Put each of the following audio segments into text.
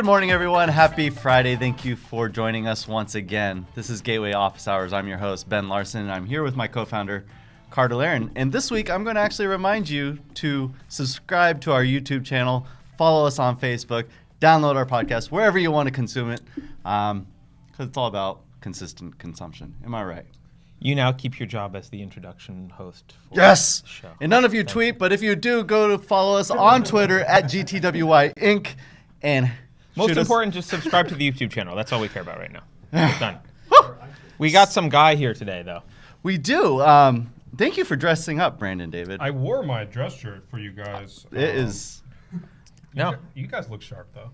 Good morning, everyone. Happy Friday. Thank you for joining us once again. This is Gateway Office Hours. I'm your host, Ben Larson, and I'm here with my co founder, Carter Laren. And this week, I'm going to actually remind you to subscribe to our YouTube channel, follow us on Facebook, download our podcast wherever you want to consume it, because um, it's all about consistent consumption. Am I right? You now keep your job as the introduction host. For yes. show. And none of you tweet, but if you do, go to follow us on Twitter at GTWY Inc. And most important, just subscribe to the YouTube channel. That's all we care about right now. done. we got some guy here today, though. We do. Um, thank you for dressing up, Brandon David. I wore my dress shirt for you guys. It um, is. No, you guys look sharp though.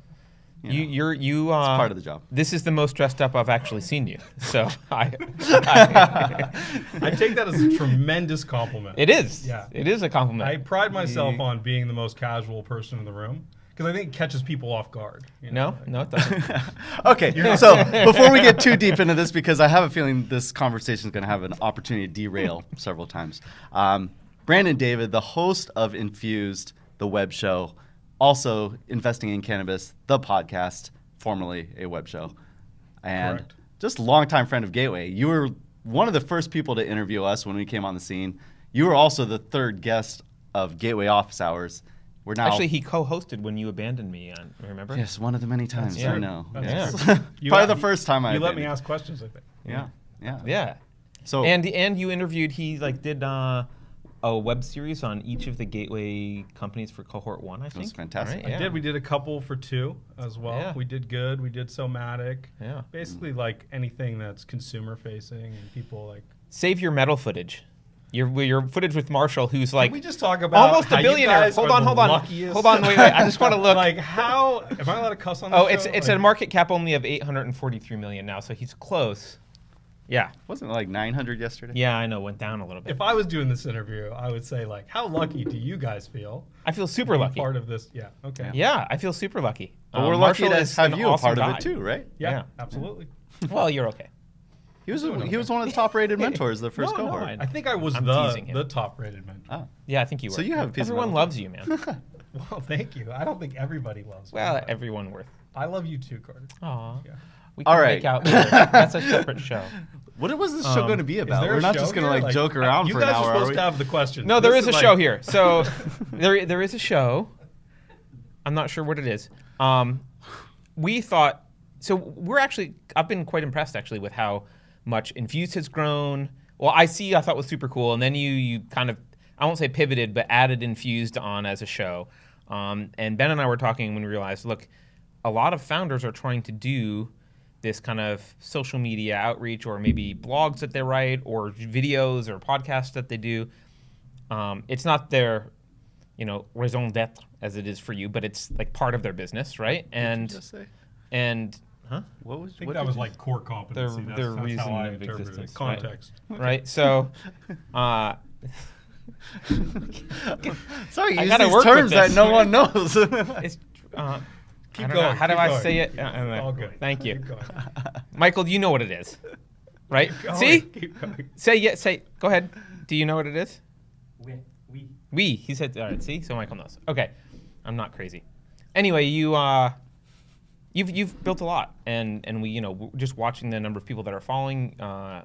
You, know, you are you uh, it's part of the job. This is the most dressed up I've actually seen you. So I, I, I take that as a tremendous compliment. It is. Yeah, it is a compliment. I pride myself on being the most casual person in the room because I think it catches people off guard. You know? No, no, it doesn't. okay, so before we get too deep into this, because I have a feeling this conversation is going to have an opportunity to derail several times. Um, Brandon David, the host of Infused, the web show also investing in cannabis, the podcast, formerly a web show, and Correct. just longtime friend of Gateway. You were one of the first people to interview us when we came on the scene. You were also the third guest of Gateway Office Hours. We're now actually he co-hosted when you abandoned me. On remember? Yes, one of the many times. I know. yeah. Probably the first time I. You let me ask questions. I think. Yeah. Yeah. Yeah. So and and you interviewed. He like did. Uh, a web series on each of the gateway companies for cohort one. I think that's fantastic. Right, yeah. I did. We did a couple for two as well. Yeah. We did good. We did Somatic. Yeah. Basically, mm. like anything that's consumer facing and people like save your metal footage. Your, your footage with Marshall, who's like Can we just talk about almost a billionaire. Hold on, hold on, luckiest? hold on. Wait, wait. I just want to look. like how? Am I allowed to cuss on? Oh, show? it's it's like, a market cap only of 843 million now, so he's close. Yeah. Wasn't it like 900 yesterday? Yeah, I know. Went down a little bit. If I was doing this interview, I would say like, how lucky do you guys feel? I feel super lucky. Part of this, yeah. Okay. Yeah, I feel super lucky. But um, we're lucky to have you awesome a part guy. of it too, right? Yeah, yeah. absolutely. well, you're okay. He was a, he was one of the top rated mentors the first no, cohort. No, I, I, think I was I'm the the top rated mentor. Oh. Yeah, I think you were. So you have everyone loves you, man. well, thank you. I don't think everybody loves well, me. Well, everyone worth. I love you too, Carter. Aw. Yeah. We can All right. make out That's a separate show. What was this show um, going to be about? We're not just going to like, like, joke around for an hour. You guys are supposed to have the question. No, there is, is a like... show here. So there there is a show. I'm not sure what it is. Um, we thought so. We're actually I've been quite impressed actually with how much Infused has grown. Well, I see. I thought was super cool, and then you you kind of I won't say pivoted, but added Infused on as a show. Um, and Ben and I were talking when we realized, look, a lot of founders are trying to do this kind of social media outreach or maybe blogs that they write or videos or podcasts that they do. Um, it's not their, you know, raison d'être as it is for you, but it's like part of their business, right? And and huh? What was? I think what that was like core competency. Their, their that's reason of existence, context, right? right? So. Uh, Sorry, you use these terms that no one knows. it's, uh, Keep going. How do I say it? Uh, All good. Thank you, Michael. Do you know what it is? Right? See? Say yeah. Say. Go ahead. Do you know what it is? We. We. We. He said. All right. See. So Michael knows. Okay. I'm not crazy. Anyway, you. uh You've, you've built a lot, and, and we you know just watching the number of people that are following uh,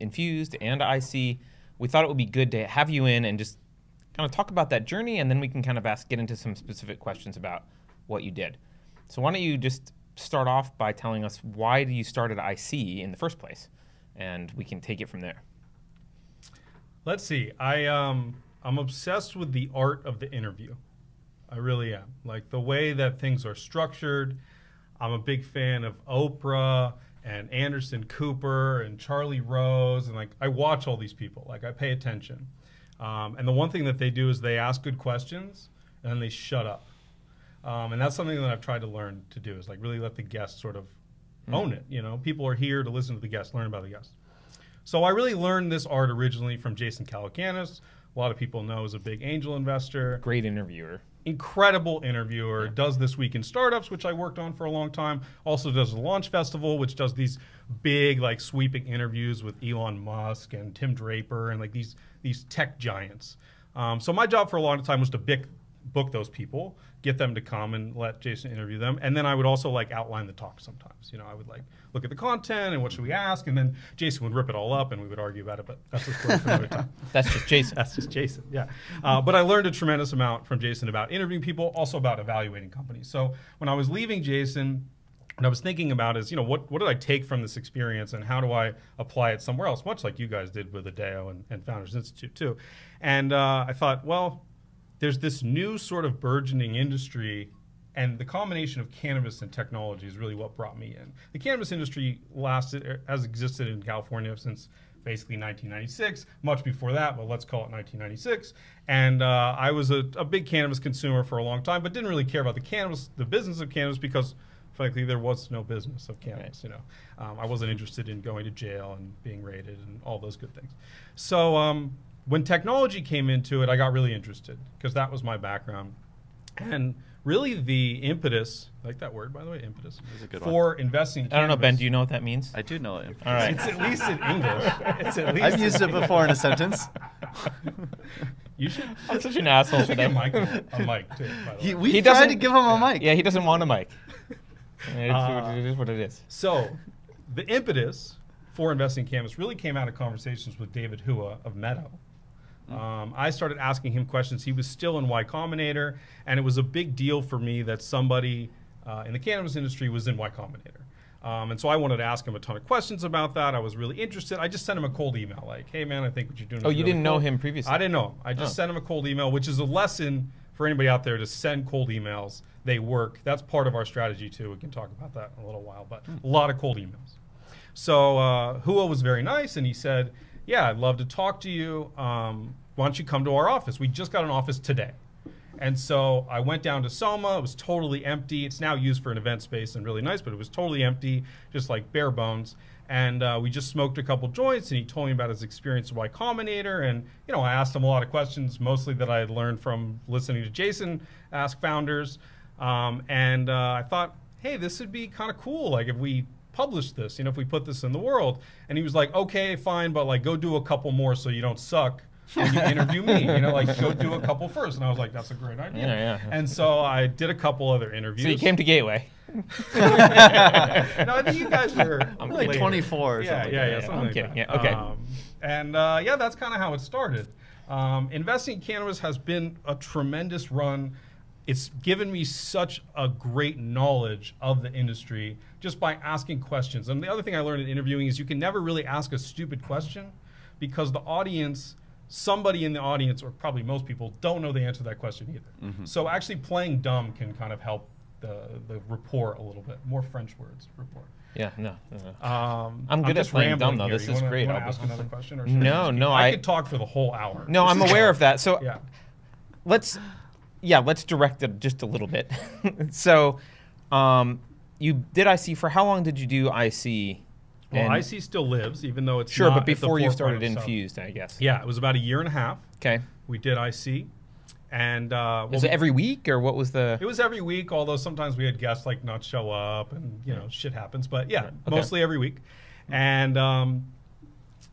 Infused and IC, we thought it would be good to have you in and just kind of talk about that journey, and then we can kind of ask get into some specific questions about what you did. So why don't you just start off by telling us why do you start at IC in the first place, and we can take it from there. Let's see. I um I'm obsessed with the art of the interview. I really am. Like the way that things are structured. I'm a big fan of Oprah and Anderson Cooper and Charlie Rose and like I watch all these people. Like I pay attention. Um, and the one thing that they do is they ask good questions and then they shut up. Um, and that's something that I've tried to learn to do is like really let the guests sort of mm. own it. You know, people are here to listen to the guests, learn about the guests. So I really learned this art originally from Jason Calacanis. A lot of people know is a big angel investor. Great interviewer. Incredible interviewer. Yeah. Does This Week in Startups, which I worked on for a long time. Also does the Launch Festival, which does these big, like, sweeping interviews with Elon Musk and Tim Draper and, like, these, these tech giants. Um, so my job for a long time was to pick book those people, get them to come and let Jason interview them, and then I would also like outline the talk sometimes. You know, I would like look at the content and what should we ask, and then Jason would rip it all up and we would argue about it. But that's a story for another time. That's just Jason. That's just Jason, yeah. Uh, but I learned a tremendous amount from Jason about interviewing people, also about evaluating companies. So when I was leaving Jason, what I was thinking about is, you know, what, what did I take from this experience and how do I apply it somewhere else, much like you guys did with Adeo and, and Founders Institute too. And uh, I thought, well, there's this new sort of burgeoning industry and the combination of cannabis and technology is really what brought me in. The cannabis industry lasted has existed in California since basically 1996, much before that, but let's call it 1996. And uh, I was a, a, big cannabis consumer for a long time, but didn't really care about the cannabis, the business of cannabis, because frankly there was no business of cannabis. Right. You know, um, I wasn't interested in going to jail and being raided and all those good things. So um, when technology came into it, I got really interested because that was my background. And really the impetus, like that word by the way, impetus, for one. investing. I don't know, Ben. Do you know what that means? I do know it. All right. It's at least in English. It's at least. I've used it before in a sentence. you should. I'm such an asshole today. A mic, a mic too. He, we he tried to give him a mic. Yeah, he doesn't want a mic. It's, uh, it is what it is. So, the impetus for investing in Cannabis really came out of conversations with David Hua of Meadow um, I started asking him questions. He was still in Y Combinator, and it was a big deal for me that somebody uh, in the cannabis industry was in Y Combinator. Um, and so I wanted to ask him a ton of questions about that. I was really interested. I just sent him a cold email, like, "Hey, man, I think what you're doing." Oh, you really didn't cool. know him previously? I didn't know. Him. I just oh. sent him a cold email, which is a lesson for anybody out there to send cold emails. They work. That's part of our strategy too. We can talk about that in a little while, but hmm. a lot of cold emails. So uh, Hua was very nice, and he said, "Yeah, I'd love to talk to you. Um, why don't you come to our office? We just got an office today. And so I went down to Soma. It was totally empty. It's now used for an event space and really nice, but it was totally empty, just like bare bones. And uh, we just smoked a couple joints, and he told me about his experience at Y Combinator. And you know, I asked him a lot of questions, mostly that I had learned from listening to Jason ask founders. Um, and uh, I thought, hey, this would be kind of cool. Like if we publish this, you know, if we put this in the world. And he was like, okay, fine, but like go do a couple more so you don't suck and you interview me. You know, like go do a couple first. And I was like, that's a great idea. Yeah, yeah. And so I did a couple other interviews. So you came to Gateway. no, I think you guys were I'm like later. 24 yeah, yeah, yeah, yeah, I'm like kidding. That. Yeah, okay. Um, and uh, yeah, that's kind of how it started. Um, investing in cannabis has been a tremendous run. It's given me such a great knowledge of the industry just by asking questions. And the other thing I learned in interviewing is you can never really ask a stupid question because the audience somebody in the audience, or probably most people, don't know the answer to that question either. Mm-hmm. So actually playing dumb can kind of help the, the rapport a little bit. More French words, rapport. Yeah, no. no. Um, I'm good I'm at playing dumb though. Here. This you is wanna, great. Ask another question or no, no. I, I could talk for the whole hour. No, I'm aware of that. So yeah. let's, yeah, let's direct it just a little bit. so, um, you did IC for how long did you do IC? Well, and IC still lives, even though it's sure. but before you started Infused, I guess. Yeah, it was about a year and a half. Okay. We did IC, and uh, was it every week or what was the? It was every week. Although sometimes we had guests like not show up, and you know shit happens. But yeah, okay. mostly every week. And um,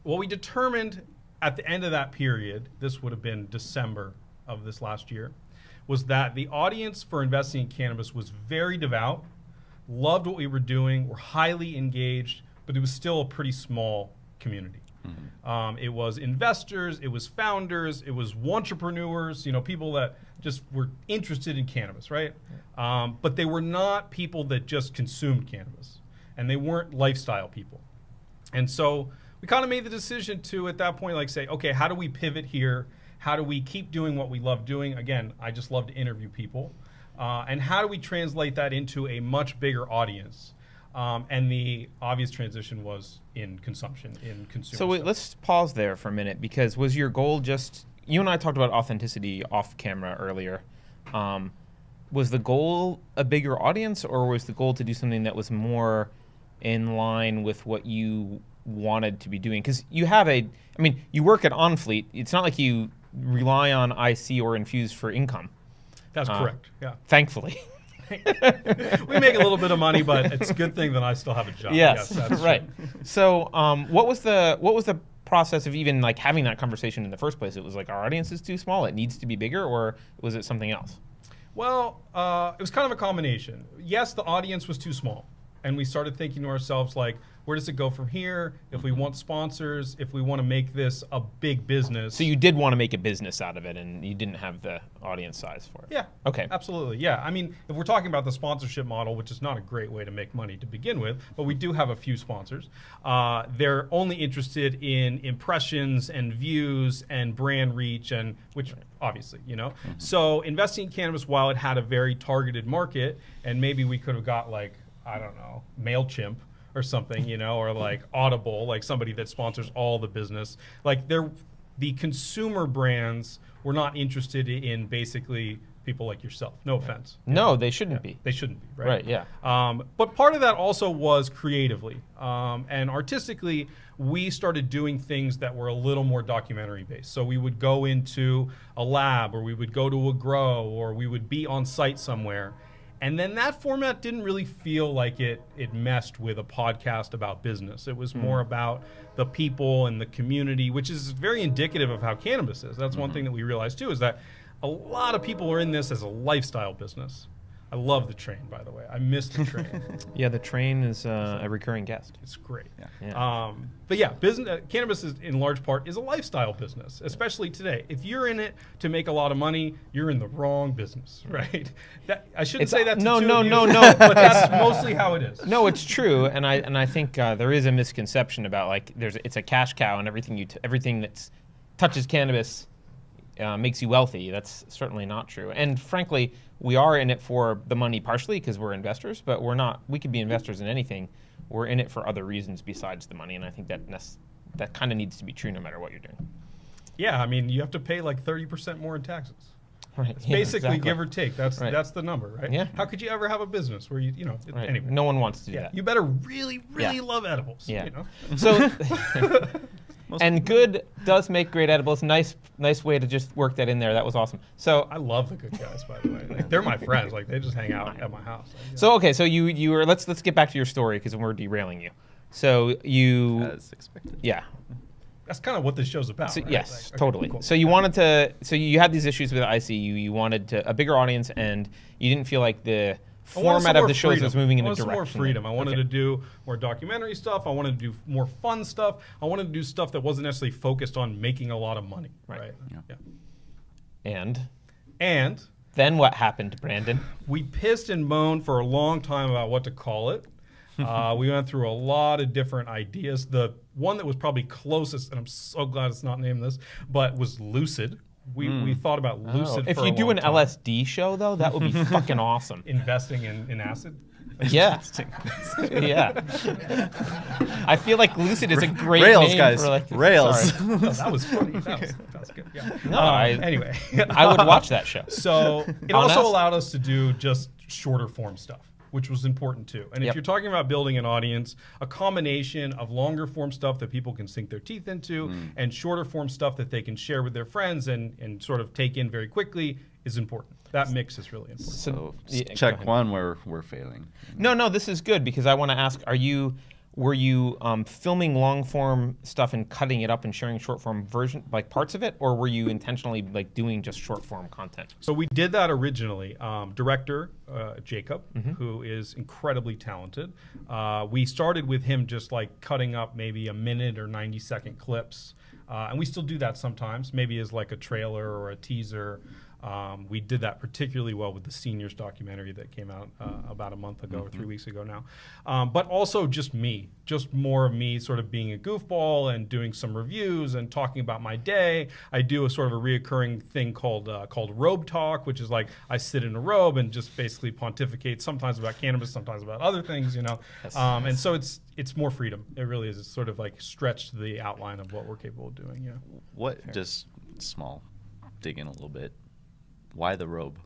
what we determined at the end of that period, this would have been December of this last year, was that the audience for investing in cannabis was very devout, loved what we were doing, were highly engaged but it was still a pretty small community. Mm-hmm. Um, it was investors, it was founders, it was entrepreneurs, you know, people that just were interested in cannabis, right? Yeah. Um, but they were not people that just consumed cannabis, and they weren't lifestyle people. And so we kind of made the decision to, at that point, like say, okay, how do we pivot here? How do we keep doing what we love doing? Again, I just love to interview people. Uh, and how do we translate that into a much bigger audience? Um, and the obvious transition was in consumption, in consumer. So wait, let's pause there for a minute because was your goal just you and I talked about authenticity off camera earlier. Um, was the goal a bigger audience, or was the goal to do something that was more in line with what you wanted to be doing? Because you have a, I mean, you work at OnFleet. It's not like you rely on IC or Infuse for income. That's uh, correct. Yeah. Thankfully. we make a little bit of money, but it's a good thing that I still have a job. Yes, yes right. True. So, um, what was the what was the process of even like having that conversation in the first place? It was like our audience is too small; it needs to be bigger, or was it something else? Well, uh, it was kind of a combination. Yes, the audience was too small. And we started thinking to ourselves, like, where does it go from here? If we want sponsors, if we want to make this a big business. So you did want to make a business out of it, and you didn't have the audience size for it. Yeah. Okay. Absolutely. Yeah. I mean, if we're talking about the sponsorship model, which is not a great way to make money to begin with, but we do have a few sponsors. Uh, they're only interested in impressions and views and brand reach, and which obviously, you know. So investing in cannabis, while it had a very targeted market, and maybe we could have got like I don't know Mailchimp or something, you know, or like Audible, like somebody that sponsors all the business. Like they're the consumer brands were not interested in basically people like yourself. No offense. No, they shouldn't be. They shouldn't be, right? Right, yeah. Um, but part of that also was creatively um, and artistically. We started doing things that were a little more documentary based. So we would go into a lab, or we would go to a grow, or we would be on site somewhere. And then that format didn't really feel like it it messed with a podcast about business. It was hmm. more about the people and the community, which is very indicative of how cannabis is. That's one mm-hmm. thing that we realized too is that a lot of people are in this as a lifestyle business. I love the train, by the way. I missed the train. Yeah, the train is uh, a recurring guest. it's great. Yeah. Um, but yeah, business uh, cannabis is in large part is a lifestyle business, especially today. If you're in it to make a lot of money, you're in the wrong business, right? That I shouldn't It's- say that. To no, two no, of you, no, no. but that's mostly how it is. No, it's true, and I and I think uh, there is a misconception about like there's it's a cash cow and everything you t- everything that touches cannabis uh, makes you wealthy. That's certainly not true. And frankly, we are in it for the money partially because we're investors, but we're not. We could be investors in anything. We're in it for other reasons besides the money, and I think that that kind of needs to be true no matter what you're doing. Yeah, I mean, you have to pay like thirty percent more in taxes. Right. It's basically give or take. That's Right. that's the number, right? Yeah. How could you ever have a business where you you know Right. anyway? No one wants to do Yeah, that. you better really, really Yeah. love edibles. Yeah. You know? So, and good does make great edibles. Nice, nice way to just work that in there. That was awesome. So, I love the good guys, by the way. Like, they're my friends. Like they just hang out at my house. Like, yeah. so okay. So you you were let's let's get back to your story because we're derailing you. So you As expected. yeah. that's kind of what this show's about. So, right? yes, Like, okay, totally. cool. So you wanted to. So you had these issues with ICU. You you wanted to a bigger audience, and you didn't feel like the I wanted some format of the shows freedom. was moving in I a wanted some direction. more freedom. I wanted Okay. to do more documentary stuff. I wanted to do more fun stuff. I wanted to do stuff that wasn't necessarily focused on making a lot of money. Right. Right. Yeah. yeah. And And then what happened, Brandon? we pissed and moaned for a long time about what to call it. Uh, we went through a lot of different ideas. The one that was probably closest, and I'm so glad it's not named this, but was Lucid. We, we thought about Lucid. Oh, if for you a do long an time. LSD show though, that would be fucking awesome. investing in, in acid. Yeah, yeah. I feel like Lucid is a great Rails, name guys. for like Rails. Sorry. Oh, that was funny. That was, that was good. Yeah. No, Um, I- anyway, I would watch that show. So it On also us? allowed us to do just shorter form stuff, which was important too. And if you're talking about building an audience, a combination of longer form stuff that people can sink their teeth into Mm. and shorter form stuff that they can share with their friends and, and sort of take in very quickly is important. That mix is really important. So, So yeah, check ahead. one where we're failing. No, no, this is good because I want to ask: Are you were you um, filming long form stuff and cutting it up and sharing short form version like parts of it, or were you intentionally like doing just short form content? So we did that originally. Um, director uh, Jacob, Mm-hmm. who is incredibly talented. Uh, we started with him just like cutting up maybe a minute or ninety second clips, uh, and we still do that sometimes. Maybe as like a trailer or a teaser. Um, we did that particularly well with the seniors documentary that came out uh, about a month ago or three weeks ago now. Um, but also just me, just more of me sort of being a goofball and doing some reviews and talking about my day. I do a sort of a reoccurring thing called uh, called robe talk, which is like I sit in a robe and just basically pontificate sometimes about cannabis, sometimes about other things, you know. Um, and so it's it's more freedom. It really is. It's sort of like stretched the outline of what we're capable of doing. Yeah. What? Just small. Dig in a little bit. Why the robe?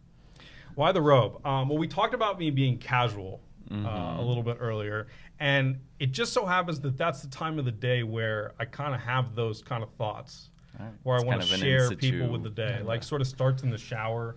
Why the robe? Um, well, we talked about me being casual uh, Mm-hmm. a little bit earlier, and it just so happens that that's the time of the day where I kind of have those kind of thoughts, All right. where It's I want to share people with the day. kinda- Like, sort of starts in the shower,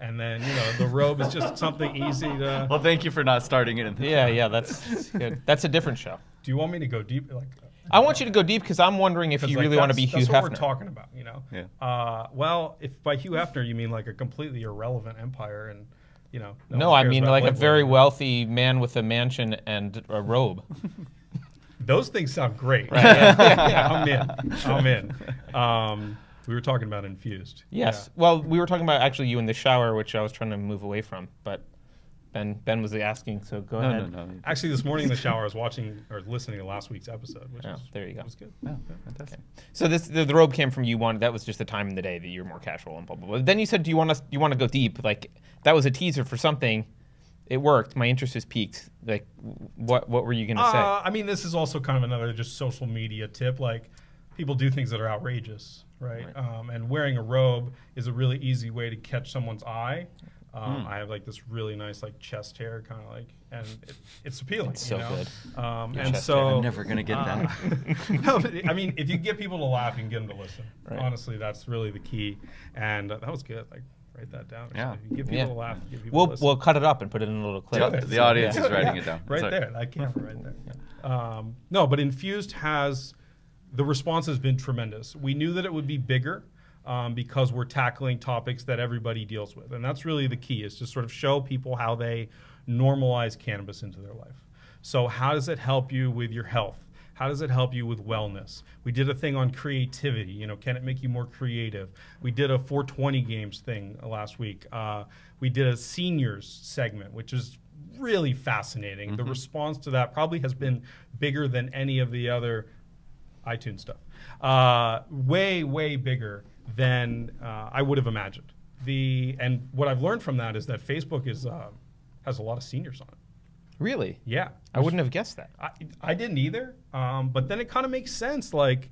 and then you know the robe is just something easy to. Well, thank you for not starting it in the Yeah, yeah, that's good. That's a different show. Do you want me to go deep? Like, I want you to go deep because I'm wondering if you like, really want to be that's- Hugh that's what we're talking about, you know. Yeah. Uh, well, if by Hugh Hefner you mean like a completely irrelevant empire, and you know. no, one I mean about like a Playboy. very wealthy man with a mansion and a robe. Those things sound great. Right, yeah. yeah, I'm in. I'm in. Um, we were talking about infused. Yes. Well, we were talking about actually you in the shower, which I was trying to move away from, but Ben Ben was asking, so go No, ahead. no, no. Actually, this morning in the shower, I was watching or listening to last week's episode, which Oh, was, there you go. was good. Yeah, fantastic. So this the, the robe came from you wanted that was just the time in the day that you were more casual and blah blah blah. Then you said, do you want us? Do you want to go deep? Like that was a teaser for something. It worked. My interest is peaked. Like, what what were you gonna say? Uh, I mean, this is also kind of another just social media tip. Like, people do things that are outrageous, right? Right. Um, and wearing a robe is a really easy way to catch someone's eye. Um, Hmm. I have like this really nice like chest hair, kind of like, and it, it's appealing. It's so know? good. Um, and so hair. I'm never gonna get uh, that. no, but I mean, if you get people to laugh, you can get them to listen. Right. Honestly, that's really the key. And uh, that was good. Like, write that down. Yeah. something. If you get people Yeah. to laugh, Give people We'll to we'll cut it up and put it in a little clip. The- the audience Yeah. is writing Yeah, it down. Right Sorry. there, that camera right there. Um, no, but Infused has the response has been tremendous. We knew that it would be bigger um, because we're tackling topics that everybody deals with, and that's really the key: is to sort of show people how they normalize cannabis into their life. So, how does it help you with your health? How does it help you with wellness? We did a thing on creativity. You know, can it make you more creative? We did a 420 games thing last week. Uh, we did a seniors segment, which is really fascinating. The response to that probably has been bigger than any of the other iTunes stuff. Uh, way, way bigger than uh, I would have imagined. The and what I've learned from that is that Facebook is uh, has a lot of seniors on it. Really? Yeah, I wouldn't have guessed that. I, I didn't either. Um, but then it kind of makes sense. Like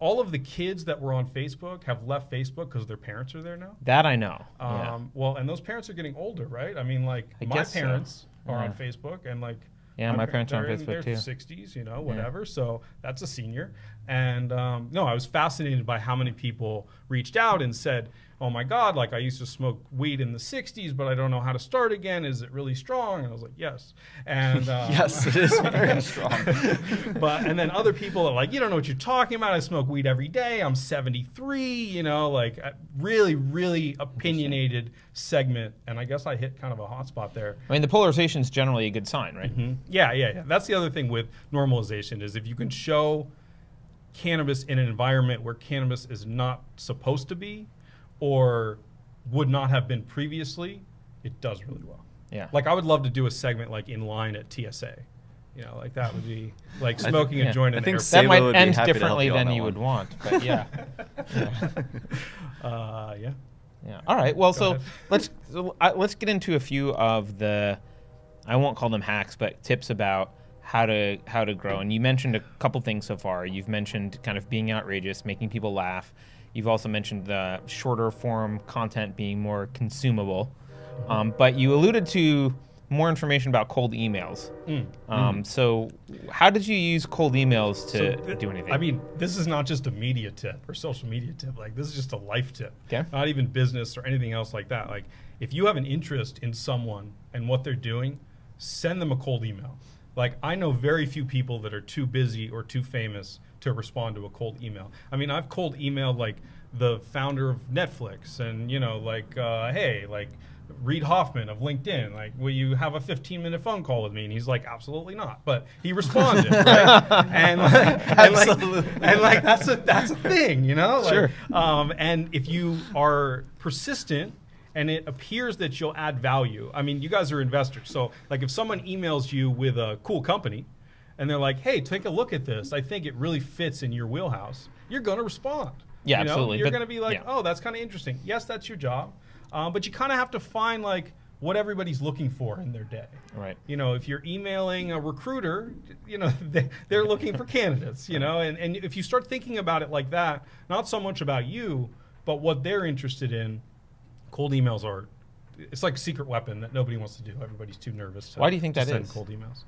all of the kids that were on Facebook have left Facebook because their parents are there now. That I know. Um, yeah. Well, and those parents are getting older, right? I mean, like I my guess so. parents are on Facebook, and like Yeah, my parents are on they're in Facebook, their too. 60s, you know, whatever. So that's a senior. And um, no, I was fascinated by how many people reached out and said, "Oh my God, like I used to smoke weed in the '60s, but I don't know how to start again. Is it really strong?" And I was like, "Yes." And um, yes, it is very strong. but and then other people are like, you don't know what you're talking about. I smoke weed every day. I'm 73. You know, like a really, really opinionated segment. And I guess I hit kind of a hot spot there. I mean, the polarization is generally a good sign, right? Mhm. Yeah, yeah, yeah. That's the other thing with normalization is if you can show cannabis in an environment where cannabis is not supposed to be or would not have been previously, it does really well. Yeah. Like I would love to do a segment like in line at TSA. You know, like that would be like I smoking yeah. a joint I in the think airport. that might would end happy to help differently you than you one. would want, but yeah. Uh, yeah. Yeah. All right. Well, so ahead. let's so, uh, let's get into a few of the I won't call them hacks, but tips about how to how to grow. And you mentioned a couple things so far. You've mentioned kind of being outrageous, making people laugh. You've also mentioned the shorter form content being more consumable. Um, but you alluded to more information about cold emails. Mm. Um, So, how did you use cold emails to So th- do anything? I mean, this is not just a media tip or social media tip. Like, this is just a life tip. Okay. Not even business or anything else like that. Like, if you have an interest in someone and what they're doing, send them a cold email. Like, I know very few people that are too busy or too famous to respond to a cold email. I mean, I've cold emailed like the founder of Netflix and, you know, like, uh, hey, like, Reid Hoffman of LinkedIn, like, will you have a 15 minute phone call with me? And he's like, absolutely not. But he responded, right? And, and like, and like that's a that's a thing, you know. Like, Sure. Um, and if you are persistent and it appears that you'll add value, I mean, you guys are investors, so like if someone emails you with a cool company, and they're like, "Hey, take a look at this. I think it really fits in your wheelhouse." You're going to respond. Yeah, You know? absolutely, You're going to be like, yeah. "Oh, that's kind of interesting." Yes, that's your job, um, but you kind of have to find like what everybody's looking for in their day. right. You know, if you're emailing a recruiter, you know, they, they're looking for candidates, you know, and, and if you start thinking about it like that, not so much about you, but what they're interested in, cold emails are, it's like a secret weapon that nobody wants to do. Everybody's too nervous to, Why do you think that send is? cold emails.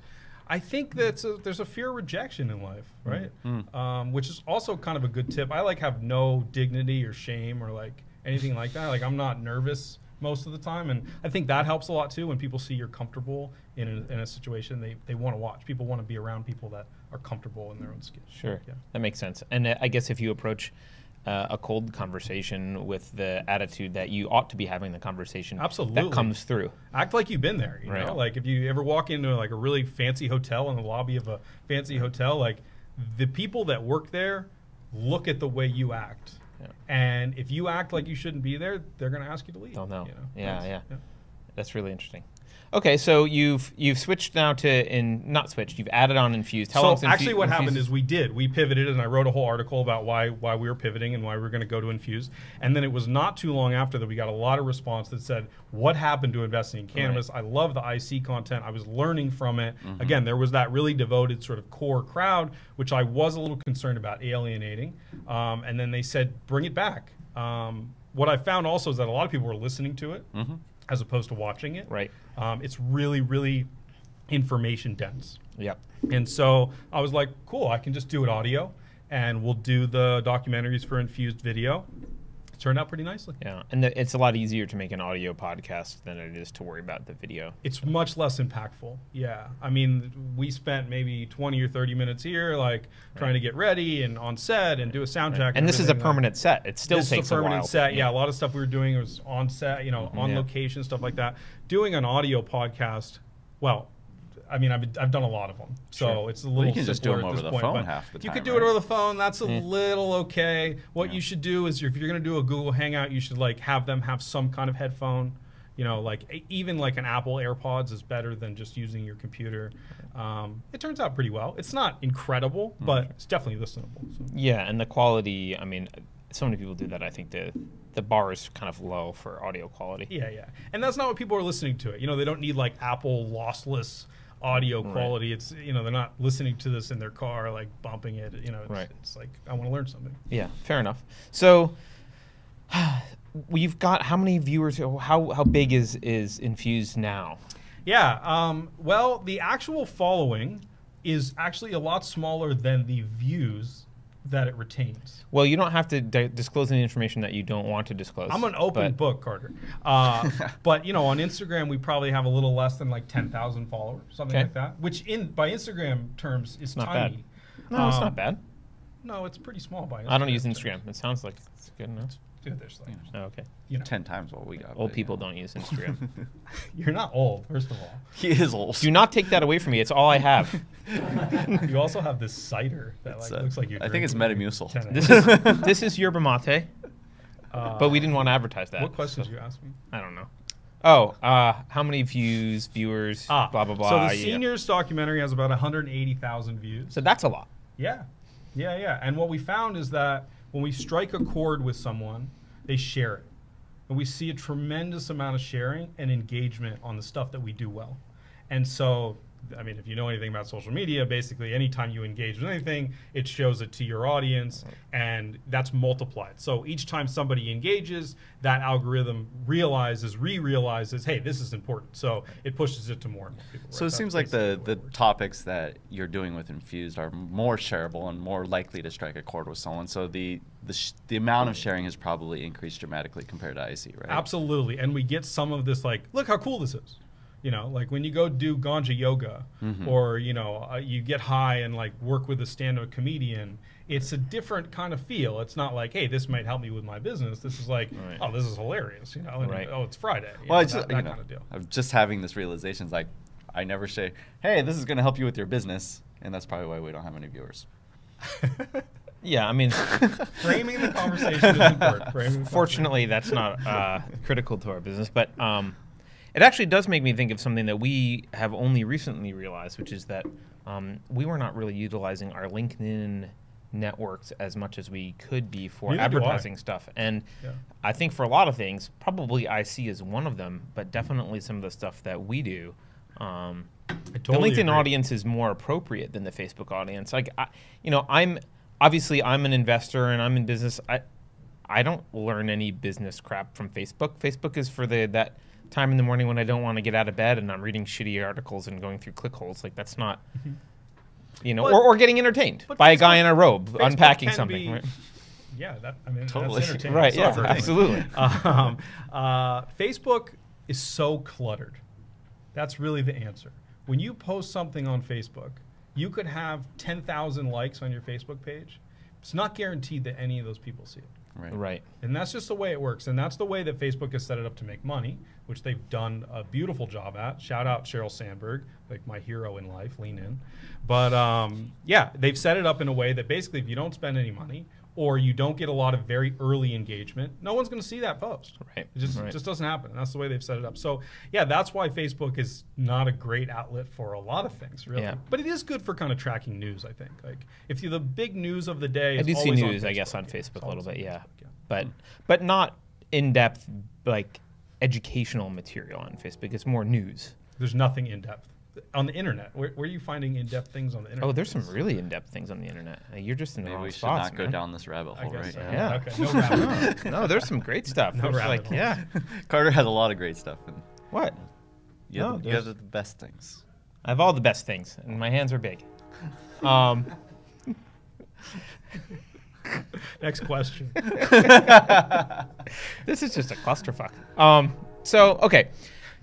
I think that there's a fear of rejection in life, right? Um, which is also kind of a good tip. I like have no dignity or shame or like anything like that. Like I'm not nervous most of the time, and I think that helps a lot too. When people see you're comfortable in a, in a situation, they, they want to watch. People want to be around people that are comfortable in their own skin. Sure. Yeah. That makes sense. And uh, I guess if you approach uh, a cold conversation with the attitude that you ought to be having the conversation, Absolutely. that comes through. act like you've been there. You Right. know, like if you ever walk into like a really fancy hotel in the lobby of a fancy hotel, like the people that work there look at the way you act. Yeah. And if you act like you shouldn't be there, they're going to ask you to leave. Don't know. You know? Yeah, That's- yeah. That's really interesting. Okay, so you've you've switched now to in not switched. You've added on infused. How so long's actually, Infu- what happened is we did we pivoted, and I wrote a whole article about why why we were pivoting and why we were going to go to Infuse. And then it was not too long after that we got a lot of response that said, "What happened to investing in cannabis? I love the IC content. I was learning from it. Again, there was that really devoted sort of core crowd, which I was a little concerned about alienating. Um, and then they said, bring it back. Um, what I found also is that a lot of people were listening to it as opposed to watching it. Right. Um, it's really really information dense. Yep. And so I was like, cool, I can just do it audio and we'll do the documentaries for infused video. It turned out pretty nicely. Yeah, and the, it's a lot easier to make an audio podcast than it is to worry about the video. It's much less impactful. Yeah. I mean, we spent maybe 20 or 30 minutes here, like trying to get ready and on set and do a sound check. And this is a like- permanent set. It still this takes is a permanent while. set. Yeah. a lot of stuff we were doing was on set, you know, mm-hmm. on Yeah. location, stuff like that. Doing an audio podcast, well, I mean, I've, I've done a lot of them, so Sure. it's a little. you can just do simpler them over the point, phone half the time. You could time, do it over the phone. That's a little okay. What you should do is, if you're going to do a Google Hangout, you should like have them have some kind of headphone. You know, like even like an Apple AirPods is better than just using your computer. Um, it turns out pretty well. It's not incredible, but it's definitely listenable. So. Yeah, and the quality. I mean, so many people do that. I think the the bar is kind of low for audio quality. Yeah, yeah. And that's not what people are listening to it. You know, they don't need like Apple lossless audio quality. It's you know, they're not listening to this in their car like bumping it, you know, it's, Right. it's like I want to learn something. Yeah, fair enough. So we've got how many viewers? How how big is is infused now? Yeah, um, well, the actual following is actually a lot smaller than the views that it retains. Well, you don't have to di- disclose any information that you don't want to disclose. I'm an open but- book, Carter. Uh, but you know, on Instagram, we probably have a little less than like 10,000 followers, something Okay. like that. Which, in by Instagram terms, is Not bad. tiny. No, it's Um, not bad. No, it's pretty small by Instagram. I don't use terms. Instagram. It sounds like it's good enough. Dude, there's like, Oh, okay. you know, Ten times what we got. Old but, people yeah. don't use Instagram. you're not old, first of all. He is old. Do not take that away from me. It's all I have. You also have this cider that like uh, looks like you're. I think it's drinking Metamucil. 10 This is this is yerba mate, Uh, but we didn't want to advertise that. What questions so- you ask me? I don't know. Oh, uh, how many views, viewers, Ah, blah blah blah. So the yeah. seniors documentary has about 180,000 views. So that's a lot. Yeah, yeah, yeah. And what we found is that when we strike a chord with someone, they share it, and we see a tremendous amount of sharing and engagement on the stuff that we do well. And so, I mean, if you know anything about social media, basically anytime you engage with anything, it shows it to your audience, and that's multiplied. So each time somebody engages, that algorithm realizes, re-realizes, hey, this is important. So it pushes it to more and more people. So right? it That's seems like the, the what it works. topics that you're doing with Infused are more shareable and more likely to strike a chord with someone. So the the, sh- the amount of sharing has probably increased dramatically compared to IC, right? Absolutely. And we get some of this, like, look how cool this is. You know, like when you go do ganja yoga Mhm. or, you know, uh, you get high and like work with a stand up comedian, it's a different kind of feel. It's not like, hey, this might help me with my business. This is like, Right. oh, this is hilarious. You know, and, Right. oh, it's Friday. You Well, know, it's that, just, that you know, kind of deal. of just having this realization is like, I never say, hey, this is going to help you with your business. And that's probably why we don't have any viewers. Yeah, I mean, Framing the conversation is important. Framing fortunately, that's not uh, critical to our business, but um, it actually does make me think of something that we have only recently realized, which is that um, we were not really utilizing our LinkedIn networks as much as we could be for Neither advertising stuff. And Yeah. I think for a lot of things, probably IC is one of them, but definitely some of the stuff that we do. Um, totally the LinkedIn agree. audience is more appropriate than the Facebook audience. Like, I, you know, I'm obviously I'm an investor and I'm in business. I I don't learn any business crap from Facebook. Facebook is for the that time in the morning when I don't want to get out of bed and I'm reading shitty articles and going through click holes. Like that's not, you know, But- or, or getting entertained but by a guy in a robe Facebook unpacking something. be right? Yeah, that I mean Totally. that's entertaining. Right, So yeah, I've absolutely. um, uh, Facebook is so cluttered. That's really the answer. When you post something on Facebook, you could have 10,000 likes on your Facebook page. It's not guaranteed that any of those people see it. Right. Right. And that's just the way it works. And that's the way that Facebook has set it up to make money, which they've done a beautiful job at. Shout out Sheryl Sandberg, like my hero in life, lean in. But um, yeah, they've set it up in a way that basically if you don't spend any money or you don't get a lot of very early engagement, no one's going to see that post. Right, It just, right. just doesn't happen. And that's the way they've set it up. So yeah, that's why Facebook is not a great outlet for a lot of things, really. Yeah. But it is good for kind of tracking news, I think. Like if you the big news of the day I is do see news, I guess, on Facebook a little bit, yeah. Facebook, yeah. But but not in depth like educational material on Facebook. It's more news. There's nothing in depth on the internet. Where, where are you finding in depth things on the internet? Oh, there's some really in depth things on the internet. Uh, You're just in the Maybe wrong we should spots, not go down this rabbit hole right so. now. Yeah. Okay. No no, no, there's some great stuff. No There's like, rabbit yeah. Carter has a lot of great stuff, and What? you have, No, the, you have the best things. I have all the best things, and my hands are big. Um, Next question. this is just a clusterfuck. Um, so okay,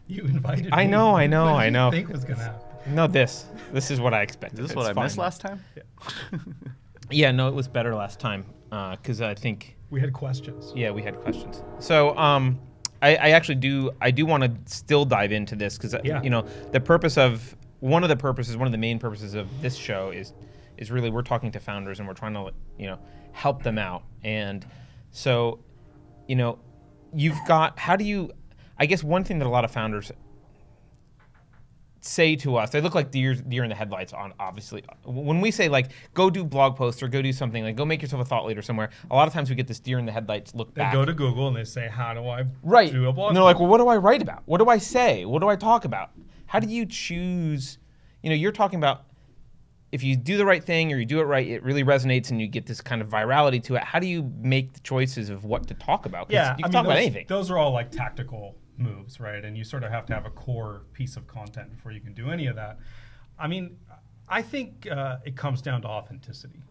You invited. I me. know, I know, What did I you know. Think was gonna happen. no, this, this is what I expected. Is this It's what I fine. missed last time? Yeah, yeah, no, it was better last time because I think We had questions. Yeah, we had questions. So, um, I, I actually do. I do want to still dive into this because Yeah. you know the purpose of one of the purposes, one of the main purposes of this show is is really we're talking to founders and we're trying to you know help them out. And so, you know, you've got how do you? I guess one thing that a lot of founders say to us, they look like deer, deer in the headlights. On obviously, when we say like go do blog posts or go do something like go make yourself a thought leader somewhere, a lot of times we get this deer in the headlights look They back. go to Google and they say, "How do I right, do a blog?" and they're like, well, what do I write about? What do I say? What do I talk about? How do you choose? You know, you're talking about if you do the right thing or you do it right, it really resonates and you get this kind of virality to it. How do you make the choices of what to talk about? yeah, you can I mean, talk about anything. Those are all like tactical moves, right? And you sort of have to have a core piece of content before you can do any of that. I mean, I think uh, it comes down to authenticity.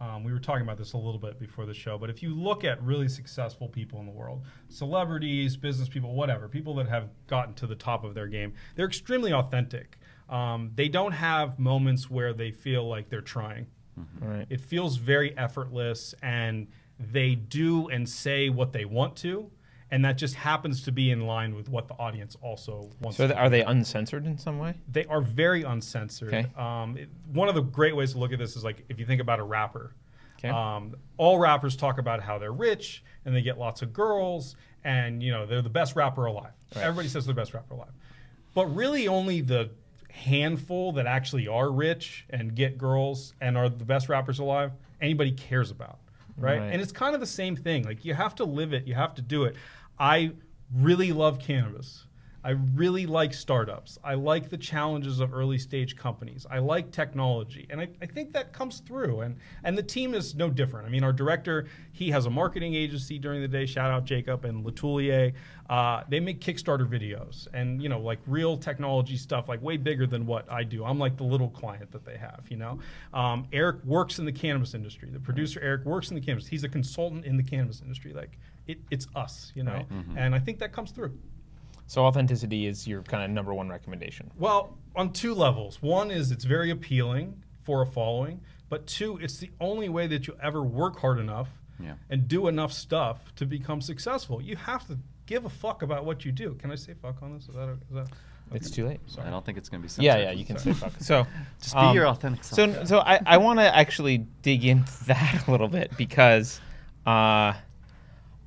Um, we were talking about this a little bit before the show, but if you look at really successful people in the world, celebrities, business people, whatever, people that have gotten to the top of their game, they're extremely authentic. Um, they don't have moments where they feel like they're trying. Right. It feels very effortless, and they do and say what they want to, and that just happens to be in line with what the audience also wants. So are they uncensored in some way? they are very uncensored. Okay. Um, it- one of the great ways to look at this is like if you think about a rapper. Okay. Um, all rappers talk about how they're rich and they get lots of girls, and you know they're the best rapper alive. Right. Everybody says they're the best rapper alive, but really only the handful that actually are rich and get girls and are the best rappers alive anybody cares about, right? Right. And it's kind of the same thing. Like you have to live it, you have to do it. I really love cannabis. I really like startups. I like the challenges of early stage companies. I like technology. And I, I think that comes through. And, and the team is no different. I mean, our director, he has a marketing agency during the day. Shout out Jacob and Letoulier. Uh, they make Kickstarter videos and, you know, like real technology stuff, like way bigger than what I do. I'm like the little client that they have, you know? Um, Eric works in the cannabis industry. The producer, Eric, works in the cannabis. He's a consultant in the cannabis industry. Like, it, it's us, you know? Right. And I think that comes through. So authenticity is your kind of number one recommendation. Well, on two levels. One is it's very appealing for a following, but two, it's the only way that you ever work hard enough Yeah. and do enough stuff to become successful. You have to give a fuck about what you do. Can I say fuck on this? Is that, is that It's too late. I don't think it's going to be censored. Yeah, yeah, you can say fuck. So Just be um, your authentic self. So, so I, I want to actually dig into that a little bit because uh,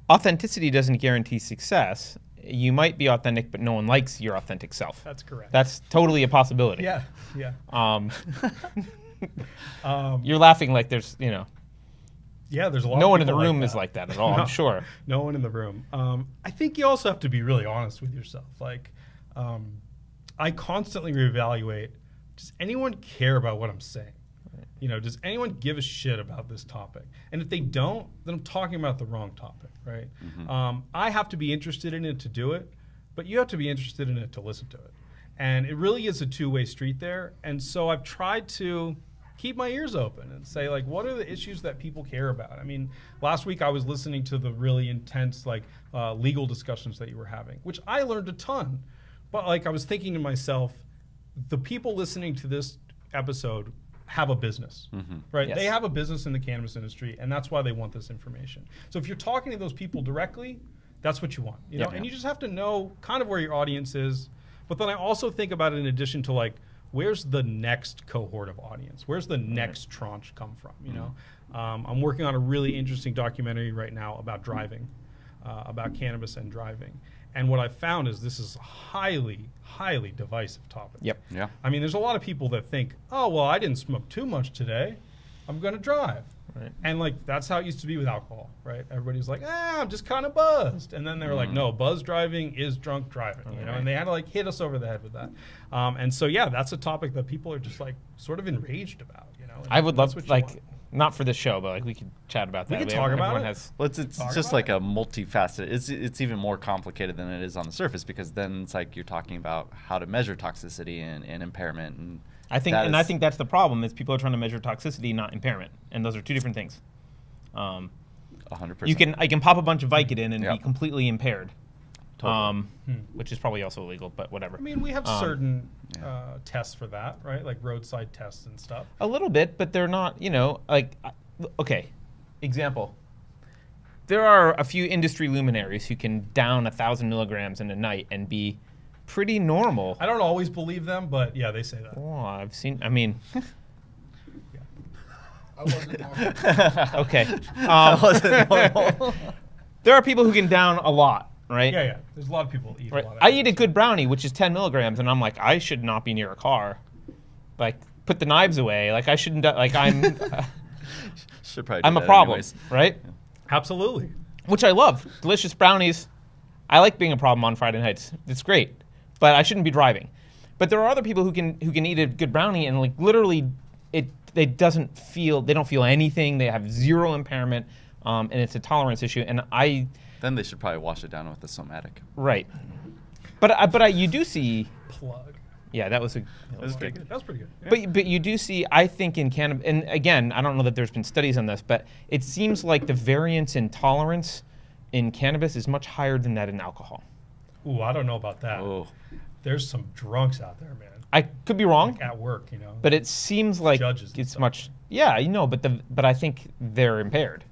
authenticity doesn't guarantee success. You might be authentic, but no one likes your authentic self. That's correct. That's totally a possibility. yeah, yeah. Um, Um, you're laughing like there's, you know, yeah, there's a lot no one in the room like is like that at all. No. I'm sure. No one in the room. Um, I think you also have to be really honest with yourself. Like, um, I constantly reevaluate does anyone care about what I'm saying? You know, does anyone give a shit about this topic? And if they don't, then I'm talking about the wrong topic, right? Um, I have to be interested in it to do it, but you have to be interested in it to listen to it. And it really is a two way street there. And so I've tried to keep my ears open and say like, what are the issues that people care about? I mean, last week I was listening to the really intense like uh, legal discussions that you were having, which I learned a ton. But like I was thinking to myself, the people listening to this episode have a business, right? Yes. They have a business in the cannabis industry, and that's why they want this information. So if you're talking to those people directly, that's what you want, you know. Yeah. And you just have to know kind of where your audience is. But then I also think about it in addition to like, where's the next cohort of audience? Where's the next tranche come from? You know, um, I'm working on a really interesting documentary right now about driving, uh, about cannabis and driving. And what I found is this is a highly, highly divisive topic. Yep. Yeah. I mean, there's a lot of people that think, oh, well, I didn't smoke too much today. I'm going to drive. Right. And like, that's how it used to be with alcohol, right? Everybody's like, ah, I'm just kind of buzzed. And then they were like, no, buzz driving is drunk driving, you know? And they had to like hit us over the head with that. Um, and so, yeah, that's a topic that people are just like sort of enraged about, you know? And I would love what you like want. Not for this show, but like we could chat about that. We that. could talk about it. Has, Well, it's, it's just like it. a multifaceted. It's it's even more complicated than it is on the surface because then it's like you're talking about how to measure toxicity and, and impairment and. I think, that and I think that's the problem is people are trying to measure toxicity, not impairment, and those are two different things. Um, 100%. you can I can pop a bunch of Vicodin and Yeah. be completely impaired, Totally. Um, Hmm. which is probably also illegal, but whatever. I mean, we have Um, certain yeah. uh, tests for that, right? Like roadside tests and stuff. A little bit, but they're not, you know, like, I- okay, example. There are a few industry luminaries who can down a thousand milligrams in a night and be pretty normal. I don't always believe them, but yeah, they say that. Oh, I've seen, I mean, I wasn't talking. okay. That Um, wasn't normal. there are people who can down a lot, right? Yeah, yeah. There's a lot of people that eat Right. a lot of I eat a good brownie, which is 10 milligrams, and I'm like, I should not be near a car. Like, put the knives away. Like, I shouldn't, like, I'm, Should probably. I'm a problem, anyways. right? Absolutely. which I love. Delicious brownies. I like being a problem on Friday nights. It's great, but I shouldn't be driving. But there are other people who can who can eat a good brownie and like literally, it it doesn't feel they don't feel anything. They have zero impairment, um, and it's a tolerance issue. And I Then they should probably wash it down with a somatic. right, but I, but I, you do see Plug. yeah that was a that was was pretty good. good. That's pretty good. Yeah. But but you do see, I think in cannabis, and again, I don't know that there's been studies on this, but it seems like the variance in tolerance in cannabis is much higher than that in alcohol. Ooh, I don't know about that. Oh, There's some drunks out there, man. I could be wrong, Like at work, you know. but it seems like Judges it's stuff. much. Yeah, you know, but the but I think they're impaired,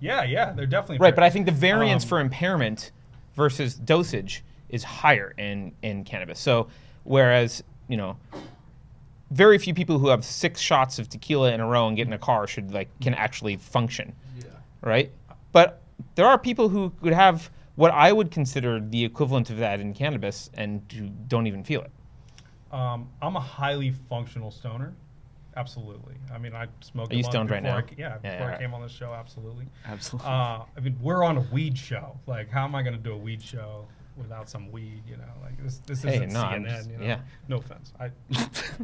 yeah, yeah, they're definitely right? But I think the variance Um, for impairment versus dosage is higher in in cannabis. So whereas you know. Very few people who have six shots of tequila in a row and get in a car should like can actually function. yeah. right? But there are people who could have what I would consider the equivalent of that in cannabis and who don't even feel it. Um, I'm a highly functional stoner. Absolutely. I mean, I smoke. Are you stoned right now? I, yeah, Yeah, before yeah, I came on the show, absolutely. absolutely. Uh, I mean, we're on a weed show. Like, how am I going to do a weed show without some weed? You know, like this. This Hey, isn't no, I'm CNN. just- you know? yeah. No offense. I,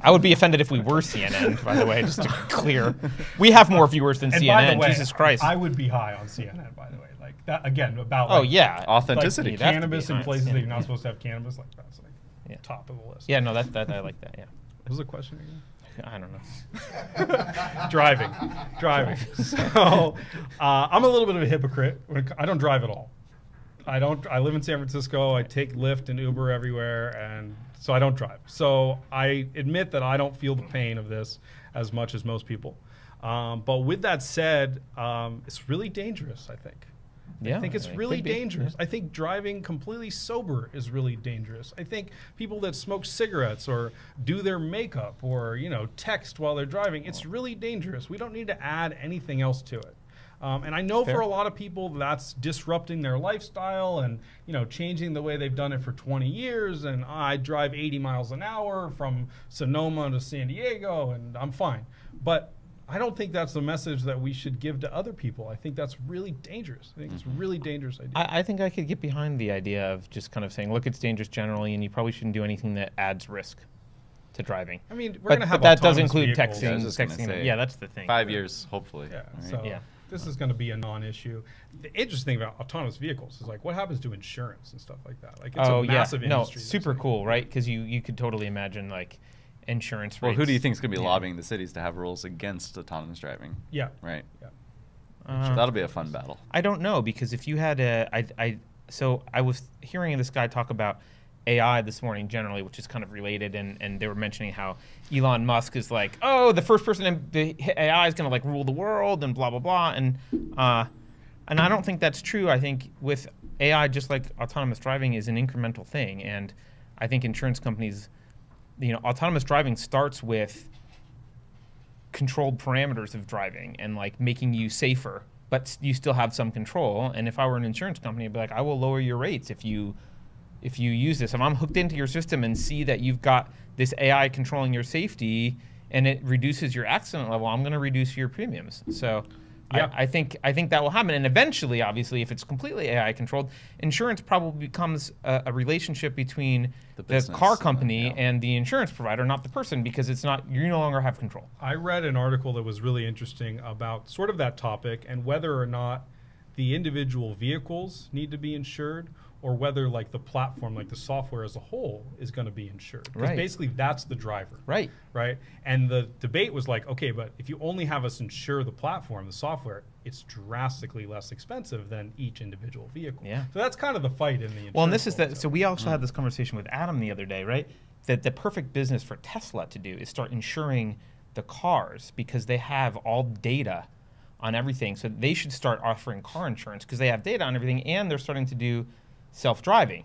I would be offended if we were CNN, by the way, just to be clear. We have more viewers than and by the CNN. way, Jesus Christ. I would be high on CNN. By the way, like that again about. oh like, yeah. Authenticity. Like You'd have to cannabis in high on places that you're not supposed to have cannabis. Like that's like Yeah. top of the list. Yeah, no, that, that I like that. Yeah. What was the question again? I don't know. driving, driving. So uh, I'm a little bit of a hypocrite. I don't drive at all. I don't. I live in San Francisco. I take Lyft and Uber everywhere, and so I don't drive. So I admit that I don't feel the pain of this as much as most people. Um, but with that said, um, it's really dangerous. I think. Yeah, I think it's it really dangerous. yeah. I think driving completely sober is really dangerous. I think people that smoke cigarettes or do their makeup or you know text while they're driving, it's really dangerous. We don't need to add anything else to it. Um, and I know Fair. for a lot of people that's disrupting their lifestyle and you know changing the way they've done it for 20 years. And I drive 80 miles an hour from Sonoma to San Diego, and I'm fine. But I don't think that's the message that we should give to other people. I think that's really dangerous. I think it's a really dangerous idea. I, I think I could get behind the idea of just kind of saying, look, it's dangerous generally, and you probably shouldn't do anything that adds risk to driving. I mean, we're But, going to have but that does include vehicles. texting. Yeah, I was just gonna texting say, yeah, that's the thing. Five years, hopefully. Yeah, right? so Yeah. this is going to be a non-issue. The interesting thing about autonomous vehicles is like what happens to insurance and stuff like that. Like it's oh a massive yeah, no, industry. that's super cool, right? Because you you could totally imagine like insurance Well, who do you think is going to be Yeah. lobbying the cities to have rules against autonomous driving? Yeah. Right. Uh, That'll be a fun battle. I don't know because if you had a, I, I, so I was hearing this guy talk about AI this morning generally, which is kind of related, and and they were mentioning how Elon Musk is like, oh, the first person in the AI is going to like rule the world and blah blah blah, and uh, and I don't think that's true. I think with AI, just like autonomous driving, is an incremental thing, and I think insurance companies, you know, autonomous driving starts with controlled parameters of driving and like making you safer, but you still have some control. And if I were an insurance company, I'd be like, I will lower your rates if you if you use this. If I'm hooked into your system and see that you've got this AI controlling your safety and it reduces your accident level, I'm going to reduce your premiums. So. Yeah. I, I think I think that will happen, and eventually, obviously, if it's completely AI controlled, insurance probably becomes a, a relationship between The the, car company yeah. and the insurance provider, not the person, because it's not you no longer have control. I read an article that was really interesting about sort of that topic and whether or not the individual vehicles need to be insured or whether like the platform, like the software as a whole, is going to be insured. Because Right. basically that's the driver. Right. Right. And the debate was like, okay, but if you only have us insure the platform, the software, it's drastically less expensive than each individual vehicle. Yeah. So that's kind of the fight in the insurance Well, and this is that. So we also had this conversation with Adam the other day, right? That the perfect business for Tesla to do is start insuring the cars because they have all data on everything. So they should start offering car insurance because they have data on everything, and they're starting to do self-driving.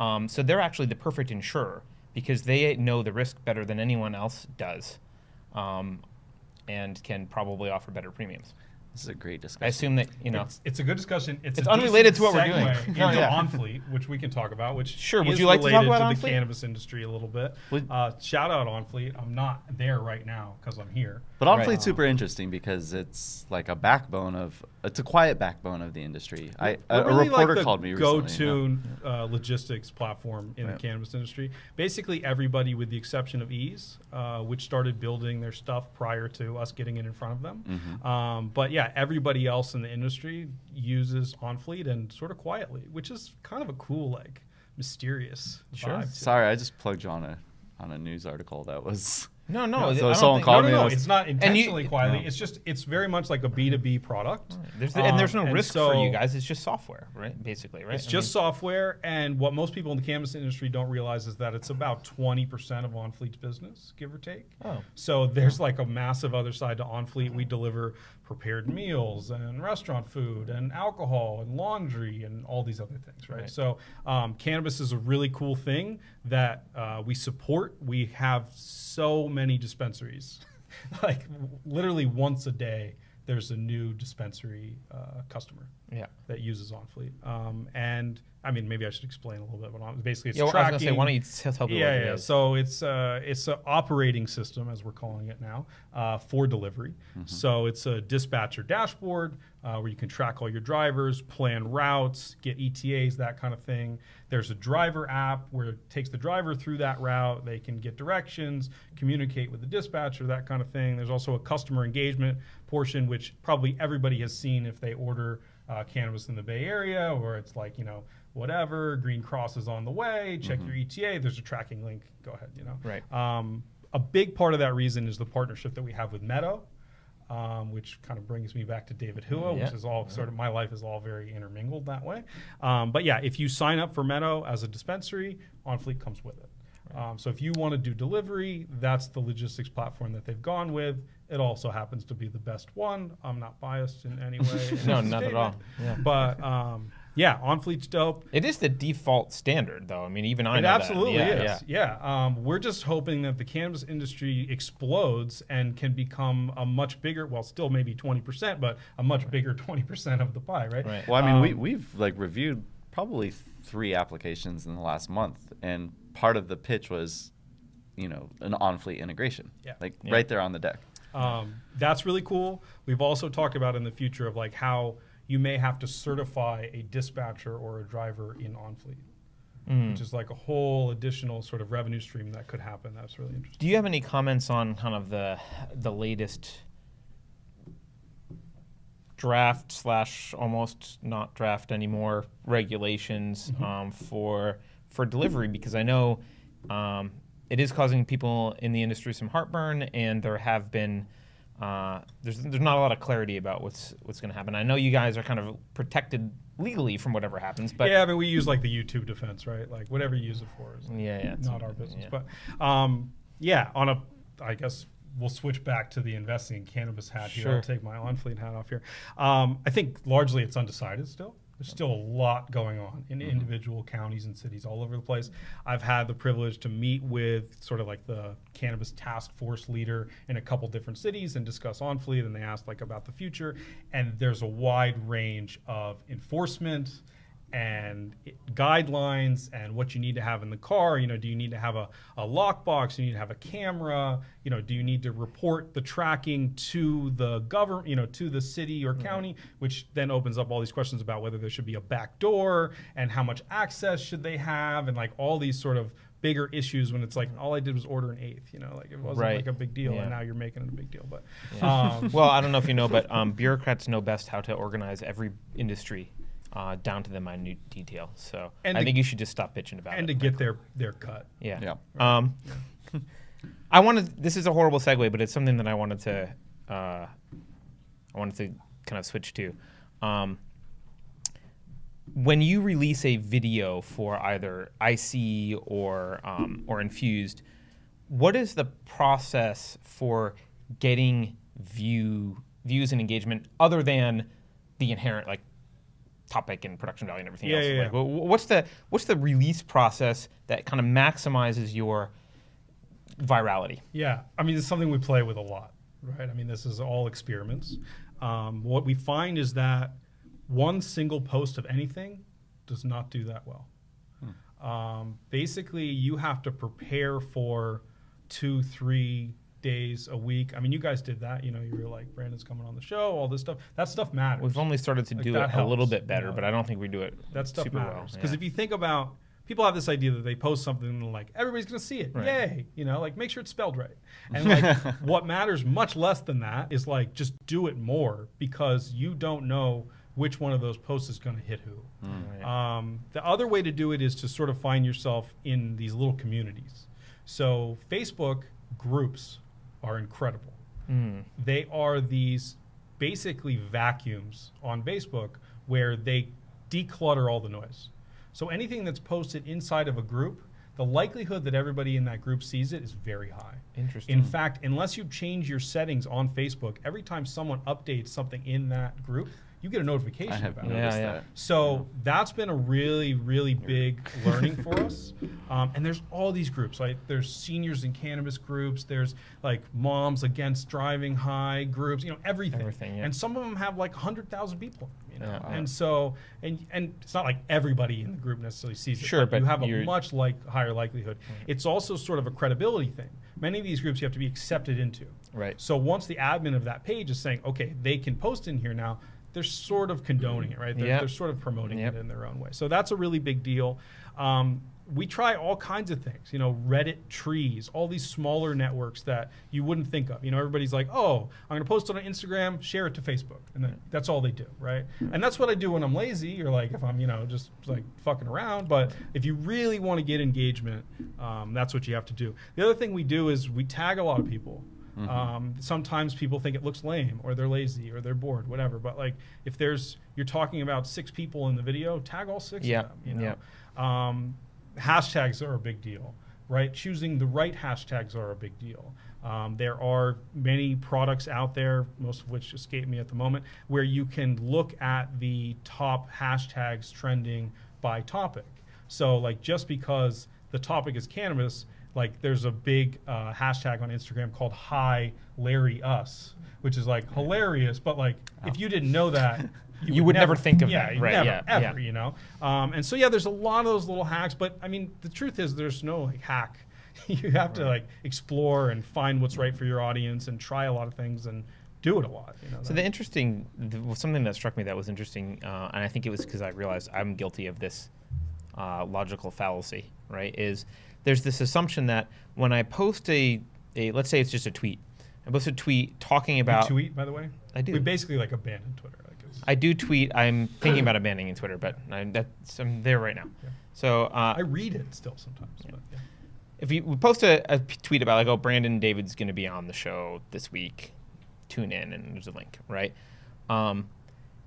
Um, so they're actually the perfect insurer because they know the risk better than anyone else does, um, and can probably offer better premiums. This is a great discussion. I assume that you know. It's, it's a good discussion. It's, It's unrelated to what we're doing. segue No, Into yeah. OnFleet, which we can talk about. Which Sure, would is you like to talk related about the OnFleet? cannabis industry a little bit? Uh, shout out OnFleet. I'm not there right now because I'm here. But Right. OnFleet's super interesting because it's like a backbone of it's a quiet backbone of the industry. I a, We're a reporter like called me go-to recently. uh, logistics platform in Right. the cannabis industry. Basically, everybody with the exception of Eaze, uh, which started building their stuff prior to us getting it in front of them. Mm-hmm. Um, but yeah, everybody else in the industry uses OnFleet and sort of quietly, which is kind of a cool, like mysterious. Sure. to. Sorry, I just plugged you on a on a news article that was. No, no. So someone called No, me no, no. and I was- It's not intentionally quietly. It's just it's very much like a B two B product. There's and there's no Um, risk for you guys. It's just software, right? Basically, right? It's I just mean, software, and what most people in the cannabis industry don't realize is that it's about twenty percent of OnFleet's business, give or take. Oh. So there's like a massive other side to OnFleet. We deliver prepared meals and restaurant food and alcohol and laundry and all these other things, right? Right. So um, cannabis is a really cool thing that uh, we support. We have so many dispensaries, like literally once a day. There's a new dispensary uh, customer yeah. that uses OnFleet. Um, and I mean, maybe I should explain a little bit. But on, basically, it's Yeah, well, I was tracking. gonna say, why don't you tell people yeah, yeah. So it's uh, it's an operating system, as we're calling it now, uh, for delivery. So it's a dispatcher dashboard uh, where you can track all your drivers, plan routes, get ETAs, that kind of thing. There's a driver app where it takes the driver through that route. They can get directions, communicate with the dispatcher, that kind of thing. There's also a customer engagement portion, which probably everybody has seen if they order uh, cannabis in the Bay Area, or it's like you know whatever Green Cross is on the way. Check your ETA. There's a tracking link. Go ahead. You know. Right. Um, a big part of that reason is the partnership that we have with Meadow, um, which kind of brings me back to David Hua, Yeah. which is all sort of my life is all very intermingled that way. Um, but yeah, if you sign up for Meadow as a dispensary, OnFleet comes with it. Um, so if you want to do delivery, that's the logistics platform that they've gone with. It also happens to be the best one. I'm not biased in any way. in No, not at all. Yeah. But um, yeah, OnFleet's dope. It is the default standard, though. I mean, even I It know that. absolutely Yeah, is. Yeah. Um, we're just hoping that the cannabis industry explodes and can become a much bigger, well, still maybe 20%, but a much bigger 20% of the pie, right? Right. Well, I mean, we Um, we've like reviewed probably three applications in the last month, and part of the pitch was, you know, an OnFleet integration. Yeah. Like Yeah. right there on the deck. Um, that's really cool. We've also talked about in the future of like how you may have to certify a dispatcher or a driver in OnFleet, Mm. which is like a whole additional sort of revenue stream that could happen. That's really interesting. Do you have any comments on kind of the the latest draft slash almost not draft anymore regulations Mm-hmm. um, for for delivery? Because I know um, it is causing people in the industry some heartburn, and there have been uh, there's there's not a lot of clarity about what's what's going to happen. I know you guys are kind of protected legally from whatever happens, but yeah, I mean, we use like the YouTube defense, right? Like whatever you use it for is Yeah, yeah, it's- not our business. yeah. But um, yeah, on a, I guess we'll switch back to the investing in cannabis hat here. I'll take my OnFleet hat off here. Um, I think largely it's undecided still. There's still a lot going on in Mm-hmm. individual counties and cities all over the place. I've had the privilege to meet with sort of like the cannabis task force leader in a couple different cities and discuss OnFleet, and they asked like about the future. And there's a wide range of enforcement and it- guidelines and what you need to have in the car. You know, do you need to have a, a lockbox? Do you need to have a camera? You know, do you need to report the tracking to the government, you know, to the city or county, which then opens up all these questions about whether there should be a back door and how much access should they have and like all these sort of bigger issues when it's like all I did was order an eighth, you know, like it wasn't Right. like a big deal Yeah. and now you're making it a big deal. But Yeah. um, well, I don't know if you know, but um, bureaucrats know best how to organize every industry uh, down to the minute detail. So And I to- think you should just stop bitching about and it. to get their their cut. yeah. Yeah. Um, I wanted. This is a horrible segue, but it's something that I wanted to. Uh, I wanted to kind of switch to. Um, when you release a video for either IC or um, or Infused, what is the process for getting view views and engagement other than the inherent like topic and production value and everything Yeah, else? yeah, Like, yeah. what's the what's the release process that kind of maximizes your virality? Yeah, I mean, it's something we play with a lot, right? I mean, this is all experiments. Um, what we find is that one single post of anything does not do that well. Um, basically, you have to prepare for two, three days a week. I mean, you guys did that. You know, you were like, Brandon's coming on the show, all this stuff. That stuff matters. We've only started to Like, do it a little helps, bit you better, know. but I don't think we do it that stuff super matters well. because yeah. if you think about people have this idea that they post something and like everybody's going to see it Right. yay you know like make sure it's spelled right and like what matters much less than that is like just do it more because you don't know which one of those posts is going to hit who Right. um, the other way to do it is to sort of find yourself in these little communities so facebook groups are incredible Mm. they are these basically vacuums on Facebook where they declutter all the noise. So anything that's posted inside of a group, the likelihood that everybody in that group sees it is very high. Interesting. In fact, unless you change your settings on Facebook, every time someone updates something in that group, you get a notification I have about it. Yeah, yeah. that. So that's been a really, really big learning for us. Um, and there's all these groups. Like there's seniors in cannabis groups. There's like moms against driving high groups. You know everything. Everything, yeah. And some of them have like hundred thousand people. You know. Yeah. And so and and it's not like everybody in the group necessarily sees it. Sure, but you have a much like higher likelihood. It's also sort of a credibility thing. Many of these groups you have to be accepted into. Right. So once the admin of that page is saying, okay, they can post in here now, they're sort of condoning it, right? They're, Yep. they're sort of promoting Yep. it in their own way. So that's a really big deal. Um, we try all kinds of things, you know, Reddit trees, all these smaller networks that you wouldn't think of. You know, everybody's like, oh, I'm going to post it on Instagram, share it to Facebook. And then that's all they do, right? And that's what I do when I'm lazy or like if I'm, you know, just like fucking around. But if you really want to get engagement, um, that's what you have to do. The other thing we do is we tag a lot of people. Um, sometimes people think it looks lame or they're lazy or they're bored, whatever. But like if there's you're talking about six people in the video, tag all six Yeah, of them. You know? yeah. Um, hashtags are a big deal, right? Choosing the right hashtags are a big deal. Um, there are many products out there, most of which escape me at the moment, where you can look at the top hashtags trending by topic. So, like, just because the topic is cannabis, like, there's a big uh, hashtag on Instagram called "Hi Larry Us," which is like hilarious. But like, if you didn't know that, You would never think of yeah, that, right, Never, yeah, ever, yeah. you know. Um, and so yeah, there's a lot of those little hacks, but I mean, the truth is, there's no like hack. you have to like explore and find what's right for your audience and try a lot of things and do it a lot. You know. So the interesting, the, something that struck me that was interesting, uh, and I think it was because I realized I'm guilty of this uh, logical fallacy. Right? Is there's this assumption that when I post a, a let's say it's just a tweet, I post a tweet talking You about. tweet, by the way. I do. We basically like abandoned Twitter. Like I do tweet. I'm thinking about abandoning Twitter, but I, that's, I'm there right now. Yeah. So uh, I read it still sometimes. But yeah. if you we post a tweet about like, oh, Brandon David's going to be on the show this week, tune in, and there's a link, right? Um,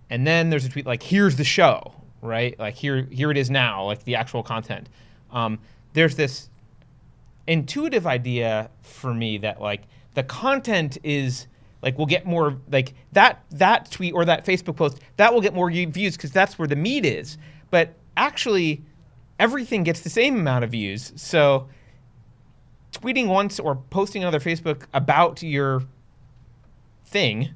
and then there's a tweet like, here's the show, right? Like here, here it is now, like the actual content. Um, there's this intuitive idea for me that like the content is like we'll get more like that that tweet or that Facebook post that will get more views because that's where the meat is. But actually, everything gets the same amount of views. So tweeting once or posting another Facebook about your thing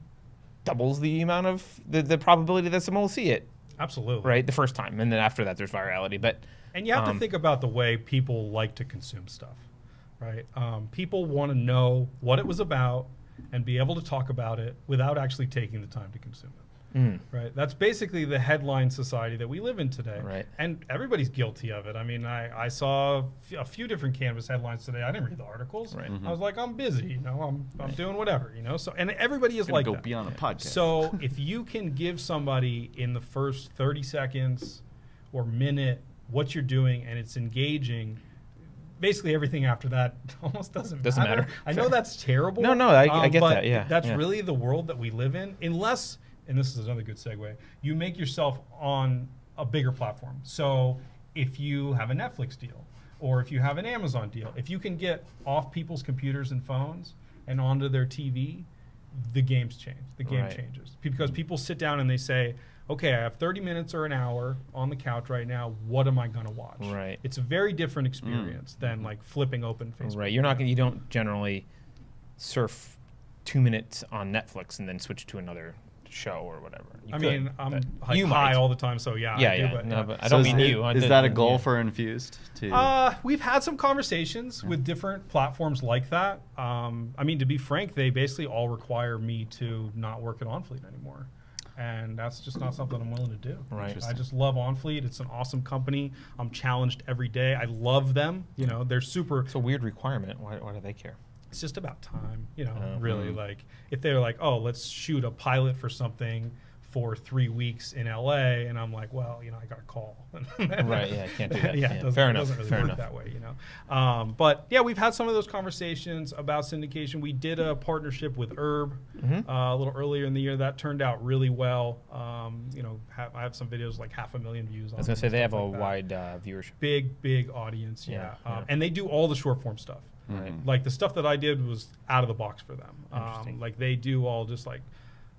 doubles the amount of the, the probability that someone will see it Absolutely. right the first time and then after that there's virality but And you have Um, to think about the way people like to consume stuff, right? Um, people want to know what it was about and be able to talk about it without actually taking the time to consume it. mm, Right. That's basically the headline society that we live in today. Right. And everybody's guilty of it. I mean, I, I saw f- a few different cannabis headlines today. I didn't read the articles. Right. I was like, I'm busy. You know, I'm, I'm doing whatever. You know. So and everybody is like go that. be on a podcast. So if you can give somebody in the first 30 seconds or minute what you're doing and it's engaging, basically everything after that almost doesn't, Doesn't matter. I know that's terrible. No, no, I- I um, get that, yeah, That's yeah. really the world that we live in, unless, and this is another good segue, you make yourself on a bigger platform. So if you have a Netflix deal or if you have an Amazon deal, if you can get off people's computers and phones and onto their TV, the game's change. The game Right. changes because people sit down and they say, "Okay, I have 30 minutes or an hour on the couch right now. What am I going to watch?" Right. It's a very different experience than like flipping open Facebook. right you're not gonna you don't generally surf two minutes on netflix and then switch to another show or whatever You I could, mean, I'm but like, you high might. all the time, so yeah. yeah I do, yeah but, no yeah. but i don't is mean it- you I Is that a yeah. goal for Infused? To Uh, we've had some conversations with different platforms like that. Um, I mean, to be frank, they basically all require me to not work at OnFleet anymore. And that's just not something I'm willing to do. Right. I just love OnFleet. It's an awesome company. I'm challenged every day. I love them. You know, they're super. it's a weird requirement why, why do they care It's just about time. You know, Oh. really. Mhm. Like, if they're like, oh, let's shoot a pilot for something for three weeks in LA, and I'm like, well, you know, I got a call. Right, yeah, I can't do that. yeah, Yeah, doesn't, fair enough, doesn't really fair work enough. that way, you know. Um, but yeah, we've had some of those conversations about syndication. We did a partnership with Herb Mhm. uh, a little earlier in the year. That turned out really well. Um, you know, ha- I have some videos like half a million views. i was gonna say they and have a that. wide uh, viewership big, big audience. Yeah, Yeah, Um, yeah. and they do all the short form stuff. Right. Like the stuff that I did was out of the box for them. Um, Interesting. like they do all just like,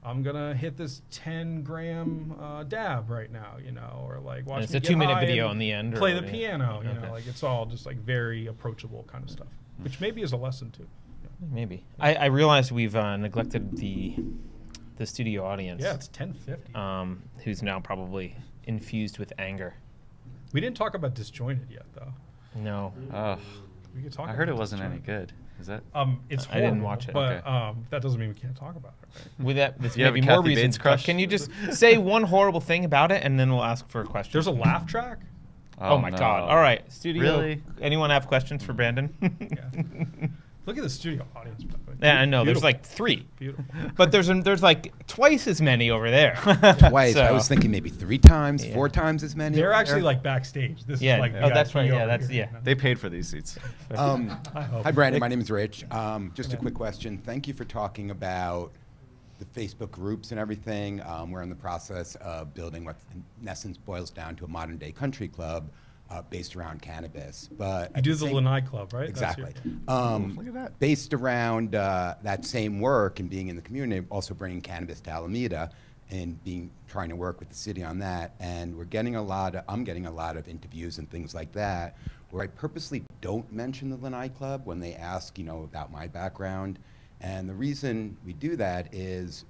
I'm gonna hit this 10 gram uh, dab right now, you know, or like watch it's me a two-minute video in the end, or Play the piano, you Okay. know, like it's all just like very approachable kind of stuff, which maybe is a lesson too. maybe i, I realized we've uh, neglected the the studio audience Yeah, it's 1050. um, who's now probably infused with anger we didn't talk about disjointed yet, though. no Ugh. We could talk. I heard it wasn't any good. Is that? Um, it's I didn't watch it. but Okay. um, that doesn't mean we can't talk about it. Right? with that this You have may a be more Kathy reasons Bates crush? can you just say one horrible thing about it and then we'll ask for a question There's a laugh track. oh, my no. god all right studio Really? anyone have questions for brandon Yeah. Look at the studio audience. by the way. yeah i know there's Beautiful. like three beautiful. but there's there's like twice as many over there Twice. I So- was thinking maybe three times, Yeah. four times as many. They're actually there. like backstage. This Yeah, is like oh, that's VIP right, yeah, over that's- here, yeah. you know? They paid for these seats. Um, I hope. hi, Brandon. My name is Rich. Um, just a quick question. Thank you for talking about the Facebook groups and everything. Um, we're in the process of building what, in essence, boils down to a modern-day country club uh, based around cannabis. But You at do the same- Lanai Club, right? That's Exactly. your- Um, Look at that. Based around uh, that same work and being in the community, also bringing cannabis to Alameda and being trying to work with the city on that. And we're getting a lot. Of, I'm getting a lot of interviews and things like that where I purposely don't mention the Lanai Club when they ask, you know, about my background. And the reason we do that is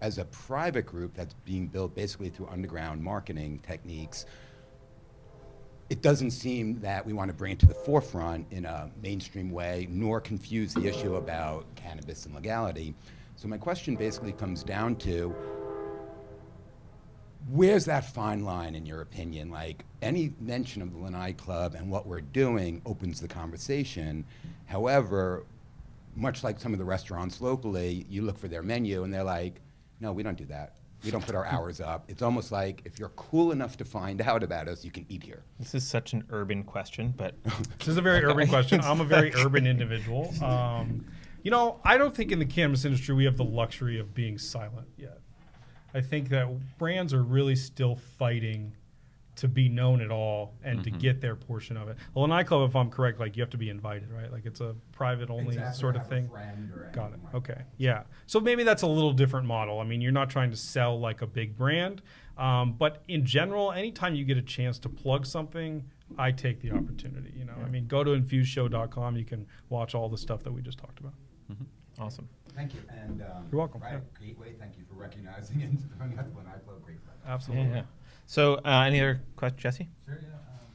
as a private group that's being built basically through underground marketing techniques, it doesn't seem that we want to bring it to the forefront in a mainstream way, nor confuse the issue about cannabis and legality. So my question basically comes down to where's that fine line in your opinion? Like any mention of the Lanai Club and what we're doing opens the conversation. However, much like some of the restaurants locally, you look for their menu and they're like, no, we don't do that. We don't put our hours up. It's almost like if you're cool enough to find out about us, you can eat here. This is such an urban question, but This is a very urban question. I'm a very urban individual. Um, you know, I don't think in the cannabis industry we have the luxury of being silent yet. I think that brands are really still fighting to be known at all and to get their portion of it. Well, a nightclub, if I'm correct, like you have to be invited, right? Like it's a private only sort of thing. Got it. Okay. Yeah. So maybe that's a little different model. I mean, you're not trying to sell like a big brand, um, but in general, anytime you get a chance to plug something, I take the opportunity. You know, I mean, go to infuseshow.com. You can watch all the stuff that we just talked about. awesome. Thank you. And um, You're welcome. Right, Gateway, thank you for recognizing and throwing out the nightclub. Great. friend. Yeah, Absolutely. yeah. So, uh, any other questions, Jesse? Sure, yeah. Um,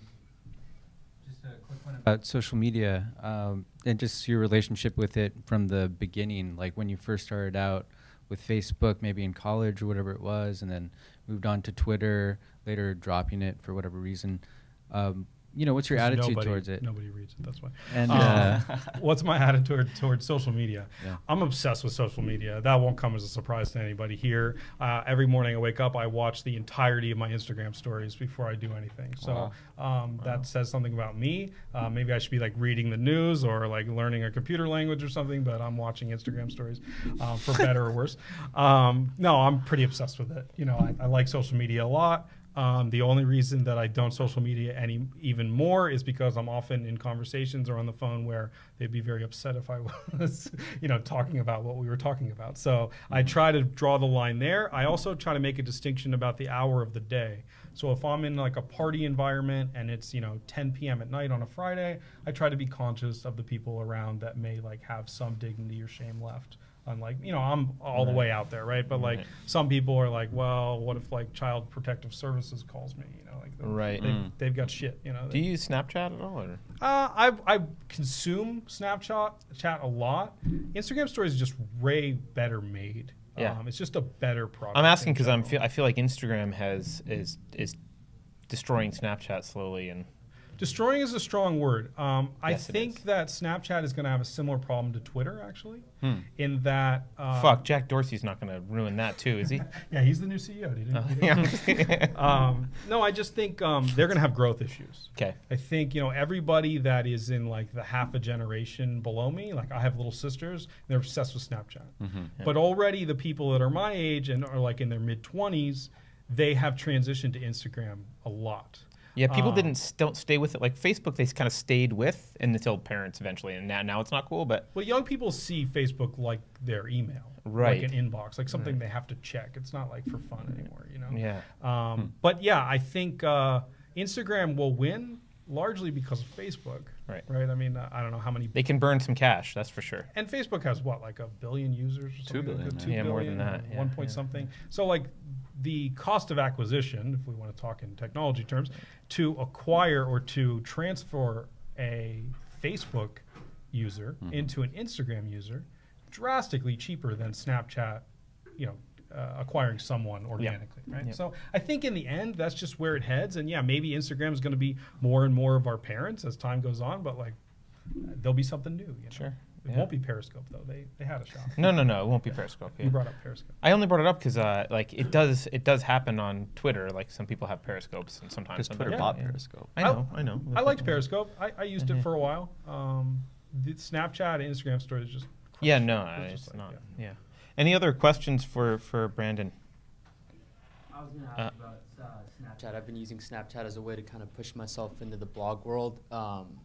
just a quick one about social media um, and just your relationship with it from the beginning, like when you first started out with Facebook, maybe in college or whatever it was, and then moved on to Twitter, later dropping it for whatever reason. Um, you know, what's your attitude nobody- towards it? Nobody reads it. That's why. And Um, uh, what's my attitude towards social media? Yeah. I'm obsessed with social media. That won't come as a surprise to anybody here. Uh, every morning I wake up, I watch the entirety of my Instagram stories before I do anything. So um, that says something about me. Uh, maybe I should be like reading the news or like learning a computer language or something, but I'm watching Instagram stories um, for better or worse. Um, no, I'm pretty obsessed with it. You know, I, I like social media a lot. Um, the only reason that I don't social media any even more is because I'm often in conversations or on the phone where they'd be very upset if I was, you know, talking about what we were talking about. So I try to draw the line there. I also try to make a distinction about the hour of the day. So if I'm in like a party environment and it's you know 10 p.m. at night on a Friday, I try to be conscious of the people around that may like have some dignity or shame left. Unlike you know I'm all the way out there, right? But like some people are like, well, what if like Child Protective Services calls me? You know, like Right. They, Mm. They've got shit. You know. Do you use Snapchat at all? Or? Uh, I I consume Snapchat chat a lot. Instagram stories is just way better made. Yeah. Um, it's just a better product. I'm asking because I'm feel I feel like Instagram has is is destroying Snapchat slowly and Destroying is a strong word. Um, I Yes, think that Snapchat is going to have a similar problem to Twitter, actually, Hmm. in that. Uh, fuck Jack Dorsey's not going to ruin that too, is he? Yeah, he's the new CEO. Dude. Oh, yeah. um, no, I just think um, they're going to have growth issues. okay. I think you know everybody that is in like the half a generation below me. Like I have little sisters, they're obsessed with Snapchat. But already the people that are my age and are like in their mid twenties, they have transitioned to Instagram a lot. Yeah, people Um, didn't st- don't stay with it. Like Facebook, they kind of stayed with and until parents eventually, and now now it's not cool. But Well, young people see Facebook like their email, Right. Like an inbox, like something they have to check. It's not like for fun anymore, you know. yeah, Um, But yeah, I think uh, Instagram will win largely because of Facebook. Right. Right. I mean, uh, I don't know how many they can burn some cash. That's for sure. And Facebook has what, like a billion users? Or something billion, like. Two Yeah, more than that, yeah, One point yeah. something. So like the cost of acquisition, if we want to talk in technology terms, to acquire or to transfer a Facebook user Mm-hmm. into an Instagram user, drastically cheaper than Snapchat, you know, uh, acquiring someone organically, right? Yep. So I think in the end, that's just where it heads. And yeah, maybe Instagram is going to be more and more of our parents as time goes on, but like there'll be something new. You know? Sure. It Yeah. won't be Periscope though. They they had a shot. No, no, no. It won't be Periscope. You brought up Periscope. I only brought it up because uh, like it does it does happen on Twitter. Like some people have Periscopes and sometimes Because I'm Twitter like, bought yeah, yeah. Periscope. I know, I know. I liked Periscope. I, I used Mm-hmm. it for a while. Um, the Snapchat and Instagram stories just. Yeah, no, It's it's like, not. yeah. Yeah. Any other questions for for Brandon? I was gonna Uh, ask about uh, Snapchat. I've been using Snapchat as a way to kind of push myself into the blog world, um,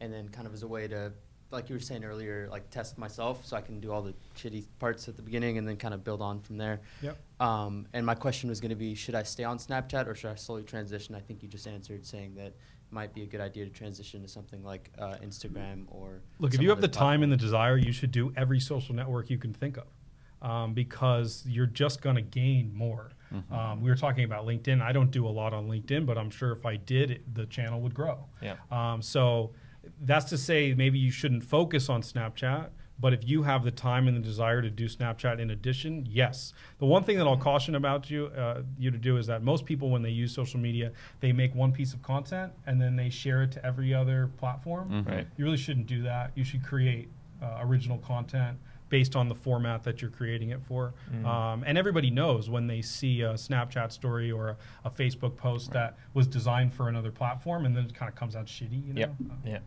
and then kind of as a way to, like you were saying earlier, like test myself, so I can do all the shitty parts at the beginning, and then kind of build on from there. Yep. Um, and my question was going to be, should I stay on Snapchat or should I slowly transition? I think you just answered saying that it might be a good idea to transition to something like uh, Instagram or. Look, if you have other the time and the desire, you should do every social network you can think of, um, because you're just going to gain more. Um, we were talking about LinkedIn. I don't do a lot on LinkedIn, but I'm sure if I did, it, the channel would grow. Yeah. Um, so that's to say, maybe you shouldn't focus on Snapchat. But if you have the time and the desire to do Snapchat in addition, yes. The one thing that I'll caution about you uh, you to do is that most people, when they use social media, they make one piece of content and then they share it to every other platform. Right. You really shouldn't do that. You should create uh, original content based on the format that you're creating it for. Um, and everybody knows when they see a Snapchat story or a, a Facebook post that was designed for another platform and then it kind of comes out shitty. You know? Yep. Uh, Yeah.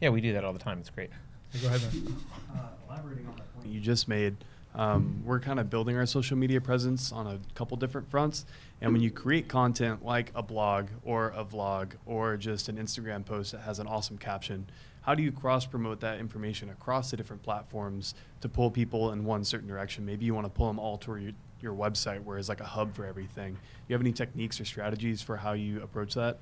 Yeah, we do that all the time. It's great. Go ahead, man. elaborating on that point you just made, um, we're kind of building our social media presence on a couple different fronts. And when you create content like a blog or a vlog or just an Instagram post that has an awesome caption, how do you cross promote that information across the different platforms to pull people in one certain direction? Maybe you want to pull them all to your, your website where it's like a hub for everything. Do you have any techniques or strategies for how you approach that?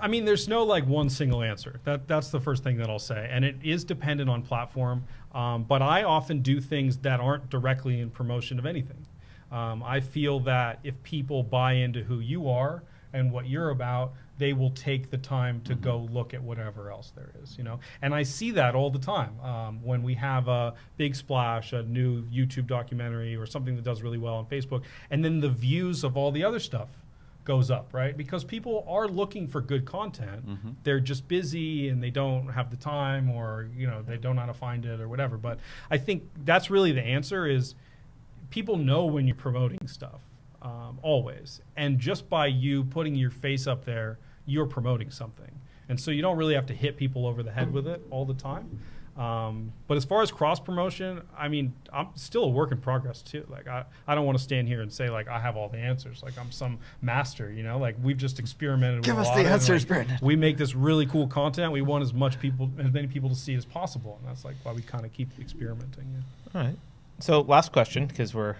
I mean, there's no like one single answer. That that's the first thing that I'll say, and it is dependent on platform. Um, but I often do things that aren't directly in promotion of anything. Um, I feel that if people buy into who you are and what you're about, they will take the time to go look at whatever else there is, you know. And I see that all the time um, when we have a big splash, a new YouTube documentary, or something that does really well on Facebook, and then the views of all the other stuff goes up, right? Because people are looking for good content. They're just busy and they don't have the time or, you know, they don't know how to find it or whatever. But I think that's really the answer is people know when you're promoting stuff, um, always. And just by you putting your face up there, you're promoting something. And so you don't really have to hit people over the head with it all the time. Um, but as far as cross promotion, I mean, I'm still a work in progress too. Like I, I don't want to stand here and say like I have all the answers. Like I'm some master, you know. Like we've just experimented. Give with us a the lot and, answers, like, Brandon. We make this really cool content. We want as much people, as many people to see as possible, and that's like why we kind of keep experimenting. Yeah. All right. So last question because we're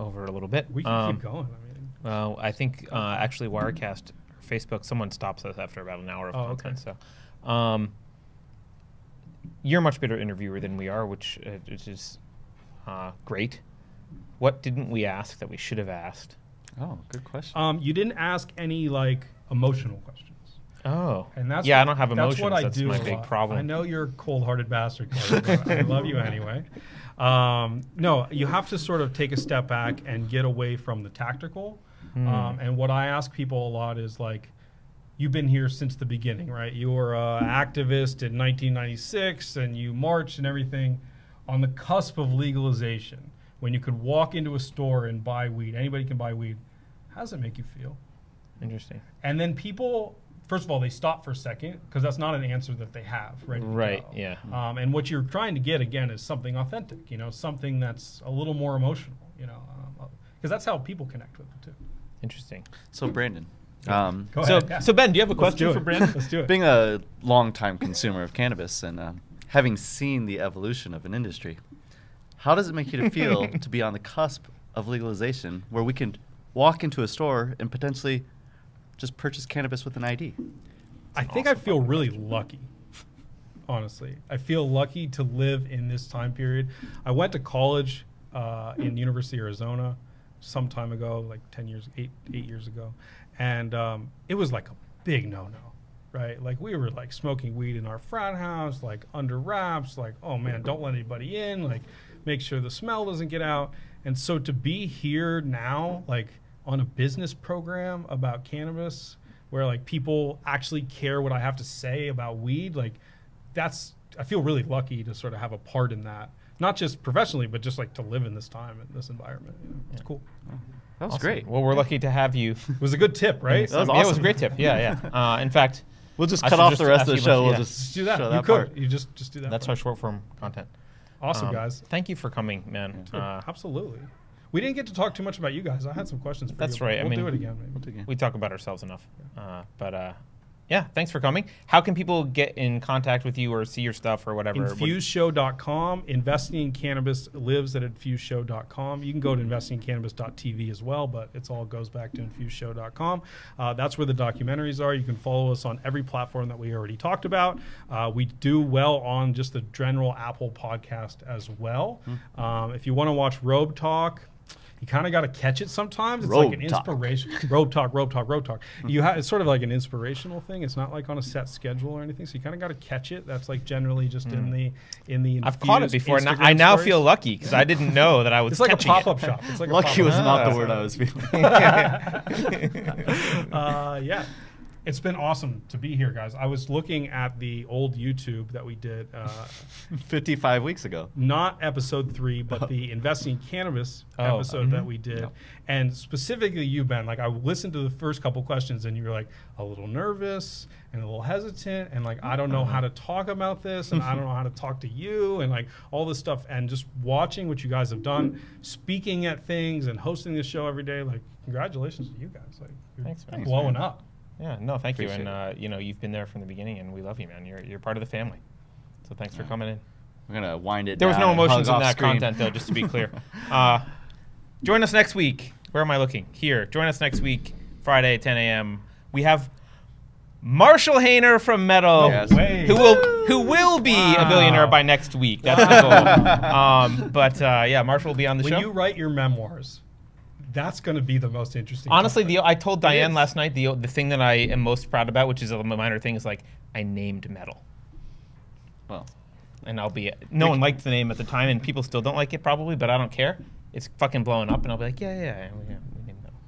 over a little bit. We can Um, keep going. I mean, Well, I think uh, actually Wirecast, Facebook, someone stops us after about an hour of Oh, content. So, um, you're a much better interviewer than we are, which, uh, which is uh, great. What didn't we ask that we should have asked? Oh, good question. um, you didn't ask any like emotional questions. Oh, And that's yeah. what- I don't have emotions. That's what I That's do. my big lot. problem. I know you're a cold-hearted bastard. Carter, I love you anyway. Um, no, you have to sort of take a step back and get away from the tactical. Hmm. Um, and what I ask people a lot is like, you've been here since the beginning, right? You were an activist in 1996, and you marched and everything on the cusp of legalization. When you could walk into a store and buy weed, anybody can buy weed. How does it make you feel? Interesting. And then people, first of all, they stop for a second because that's not an answer that they have. Ready Right, go. yeah. Um, and what you're trying to get again is something authentic. You know, something that's a little more emotional. You know, because that's how people connect with it too. Interesting. So, Brandon, um, Go So, ahead. yeah. so Ben, do you have a question for. Brandon? Let's do it. being a longtime consumer of cannabis and uh, having seen the evolution of an industry, how does it make you to feel to be on the cusp of legalization, where we can walk into a store and potentially just purchase cannabis with an ID? I think I feel really lucky. Honestly, I feel lucky to live in this time period. I went to college uh, in University of Arizona some time ago, like ten years, eight eight years ago, and um, it was like a big no no, right? Like we were like smoking weed in our frat house, like under wraps, like oh man, don't let anybody in, like make sure the smell doesn't get out. And so to be here now, like on a business program about cannabis where like people actually care what I have to say about weed, like that's I feel really lucky to sort of have a part in that. Not just professionally, but just like to live in this time and this environment. You know, it's cool. That was Awesome. great. Well, we're lucky to have you. It was a good tip, right? That was yeah, it was a awesome. great tip. Yeah, yeah. Uh, in fact, We'll just I cut should off just the rest ask of the you show. about- We'll yeah. just Just do that. show you that could. part. You just just do that. that's part. our short form content. awesome, Um, guys. Thank you for coming, man. Uh, Absolutely. We didn't get to talk too much about you guys. I had some questions for That's you. right. I We'll mean, do it again. Maybe. We'll do it again. we talk about ourselves enough. Uh, but uh, yeah, thanks for coming. How can people get in contact with you or see your stuff or whatever? What- Infuseshow.com. Investing in cannabis lives at infuseshow.com. You can go to investingincannabis.tv as well, but it's all goes back to infuseshow.com. Uh, that's where the documentaries are. You can follow us on every platform that we already talked about. Uh, we do well on just the general Apple podcast as well. Hmm. Um, if you want to watch Robe Talk, you kind of got to catch it sometimes. It's like Robe an Talk. inspiration. Robe talk, robe talk, robe talk. You ha- it's sort of like an inspirational thing. It's not like on a set schedule or anything. So you kind of got to catch it. That's like generally just in the in the. I've caught it before. and I- now stories. feel lucky because I didn't know that I was. It's like a catching it. pop up shop. It's like Lucky a was not shop. the word I was feeling. uh, yeah. It's been awesome to be here, guys. I was looking at the old YouTube that we did, uh, 55 weeks ago. not episode three, but the investing in cannabis Oh, episode that we did, and specifically you, Ben. Like I listened to the first couple questions, and you were like a little nervous and a little hesitant, and like I don't know how to talk about this, and I don't know how to talk to you, and like all this stuff, and just watching what you guys have done, speaking at things, and hosting this show every day. Like congratulations to you guys. Like you're Thanks, man. blowing up. Yeah, no, thank you, and uh, you know you've been there from the beginning, and we love you, man. You're you're part of the family. So thanks for coming in. We're gonna wind it. There was no emotions in that screen. content, though, just to be clear. uh, join us next week. Where am I looking? Here. Join us next week, Friday, 10 a.m. We have Marshall Hayner from Metal, Yes. who will who will be a billionaire by next week. That's the goal. um, but uh, yeah, Marshall will be on the When show. you write your memoirs, that's going to be the most interesting. Honestly, topic. the I told Diane is. last night the the thing that I am most proud about, which is a minor thing, is like I named metal. Well, and I'll be no one liked the name at the time, and people still don't like it probably, but I don't care. It's fucking blowing up, and I'll be like, yeah, yeah, yeah, we, yeah, we named metal.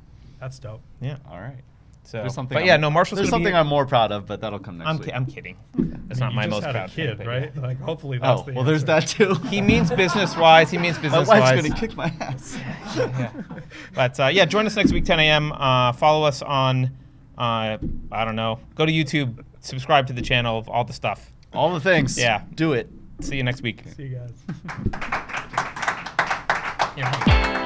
that's dope. Yeah. all right. So, There's something. but I'm- yeah, no, Marshall's There's something be, I'm more proud of, but that'll come next I'm, week. ki- I'm kidding. That's I not my most had proud a kid, thing, right? Like hopefully that's oh, the well, there's that too. He means business wise. He means business wise. My business wife's wise. gonna kick my ass. yeah. But uh, yeah, join us next week, 10 a.m. Uh, follow us on, uh, I don't know, go to YouTube, subscribe to the channel, of all the stuff. All the things. Yeah. Do it. See you next week. See you guys. Thank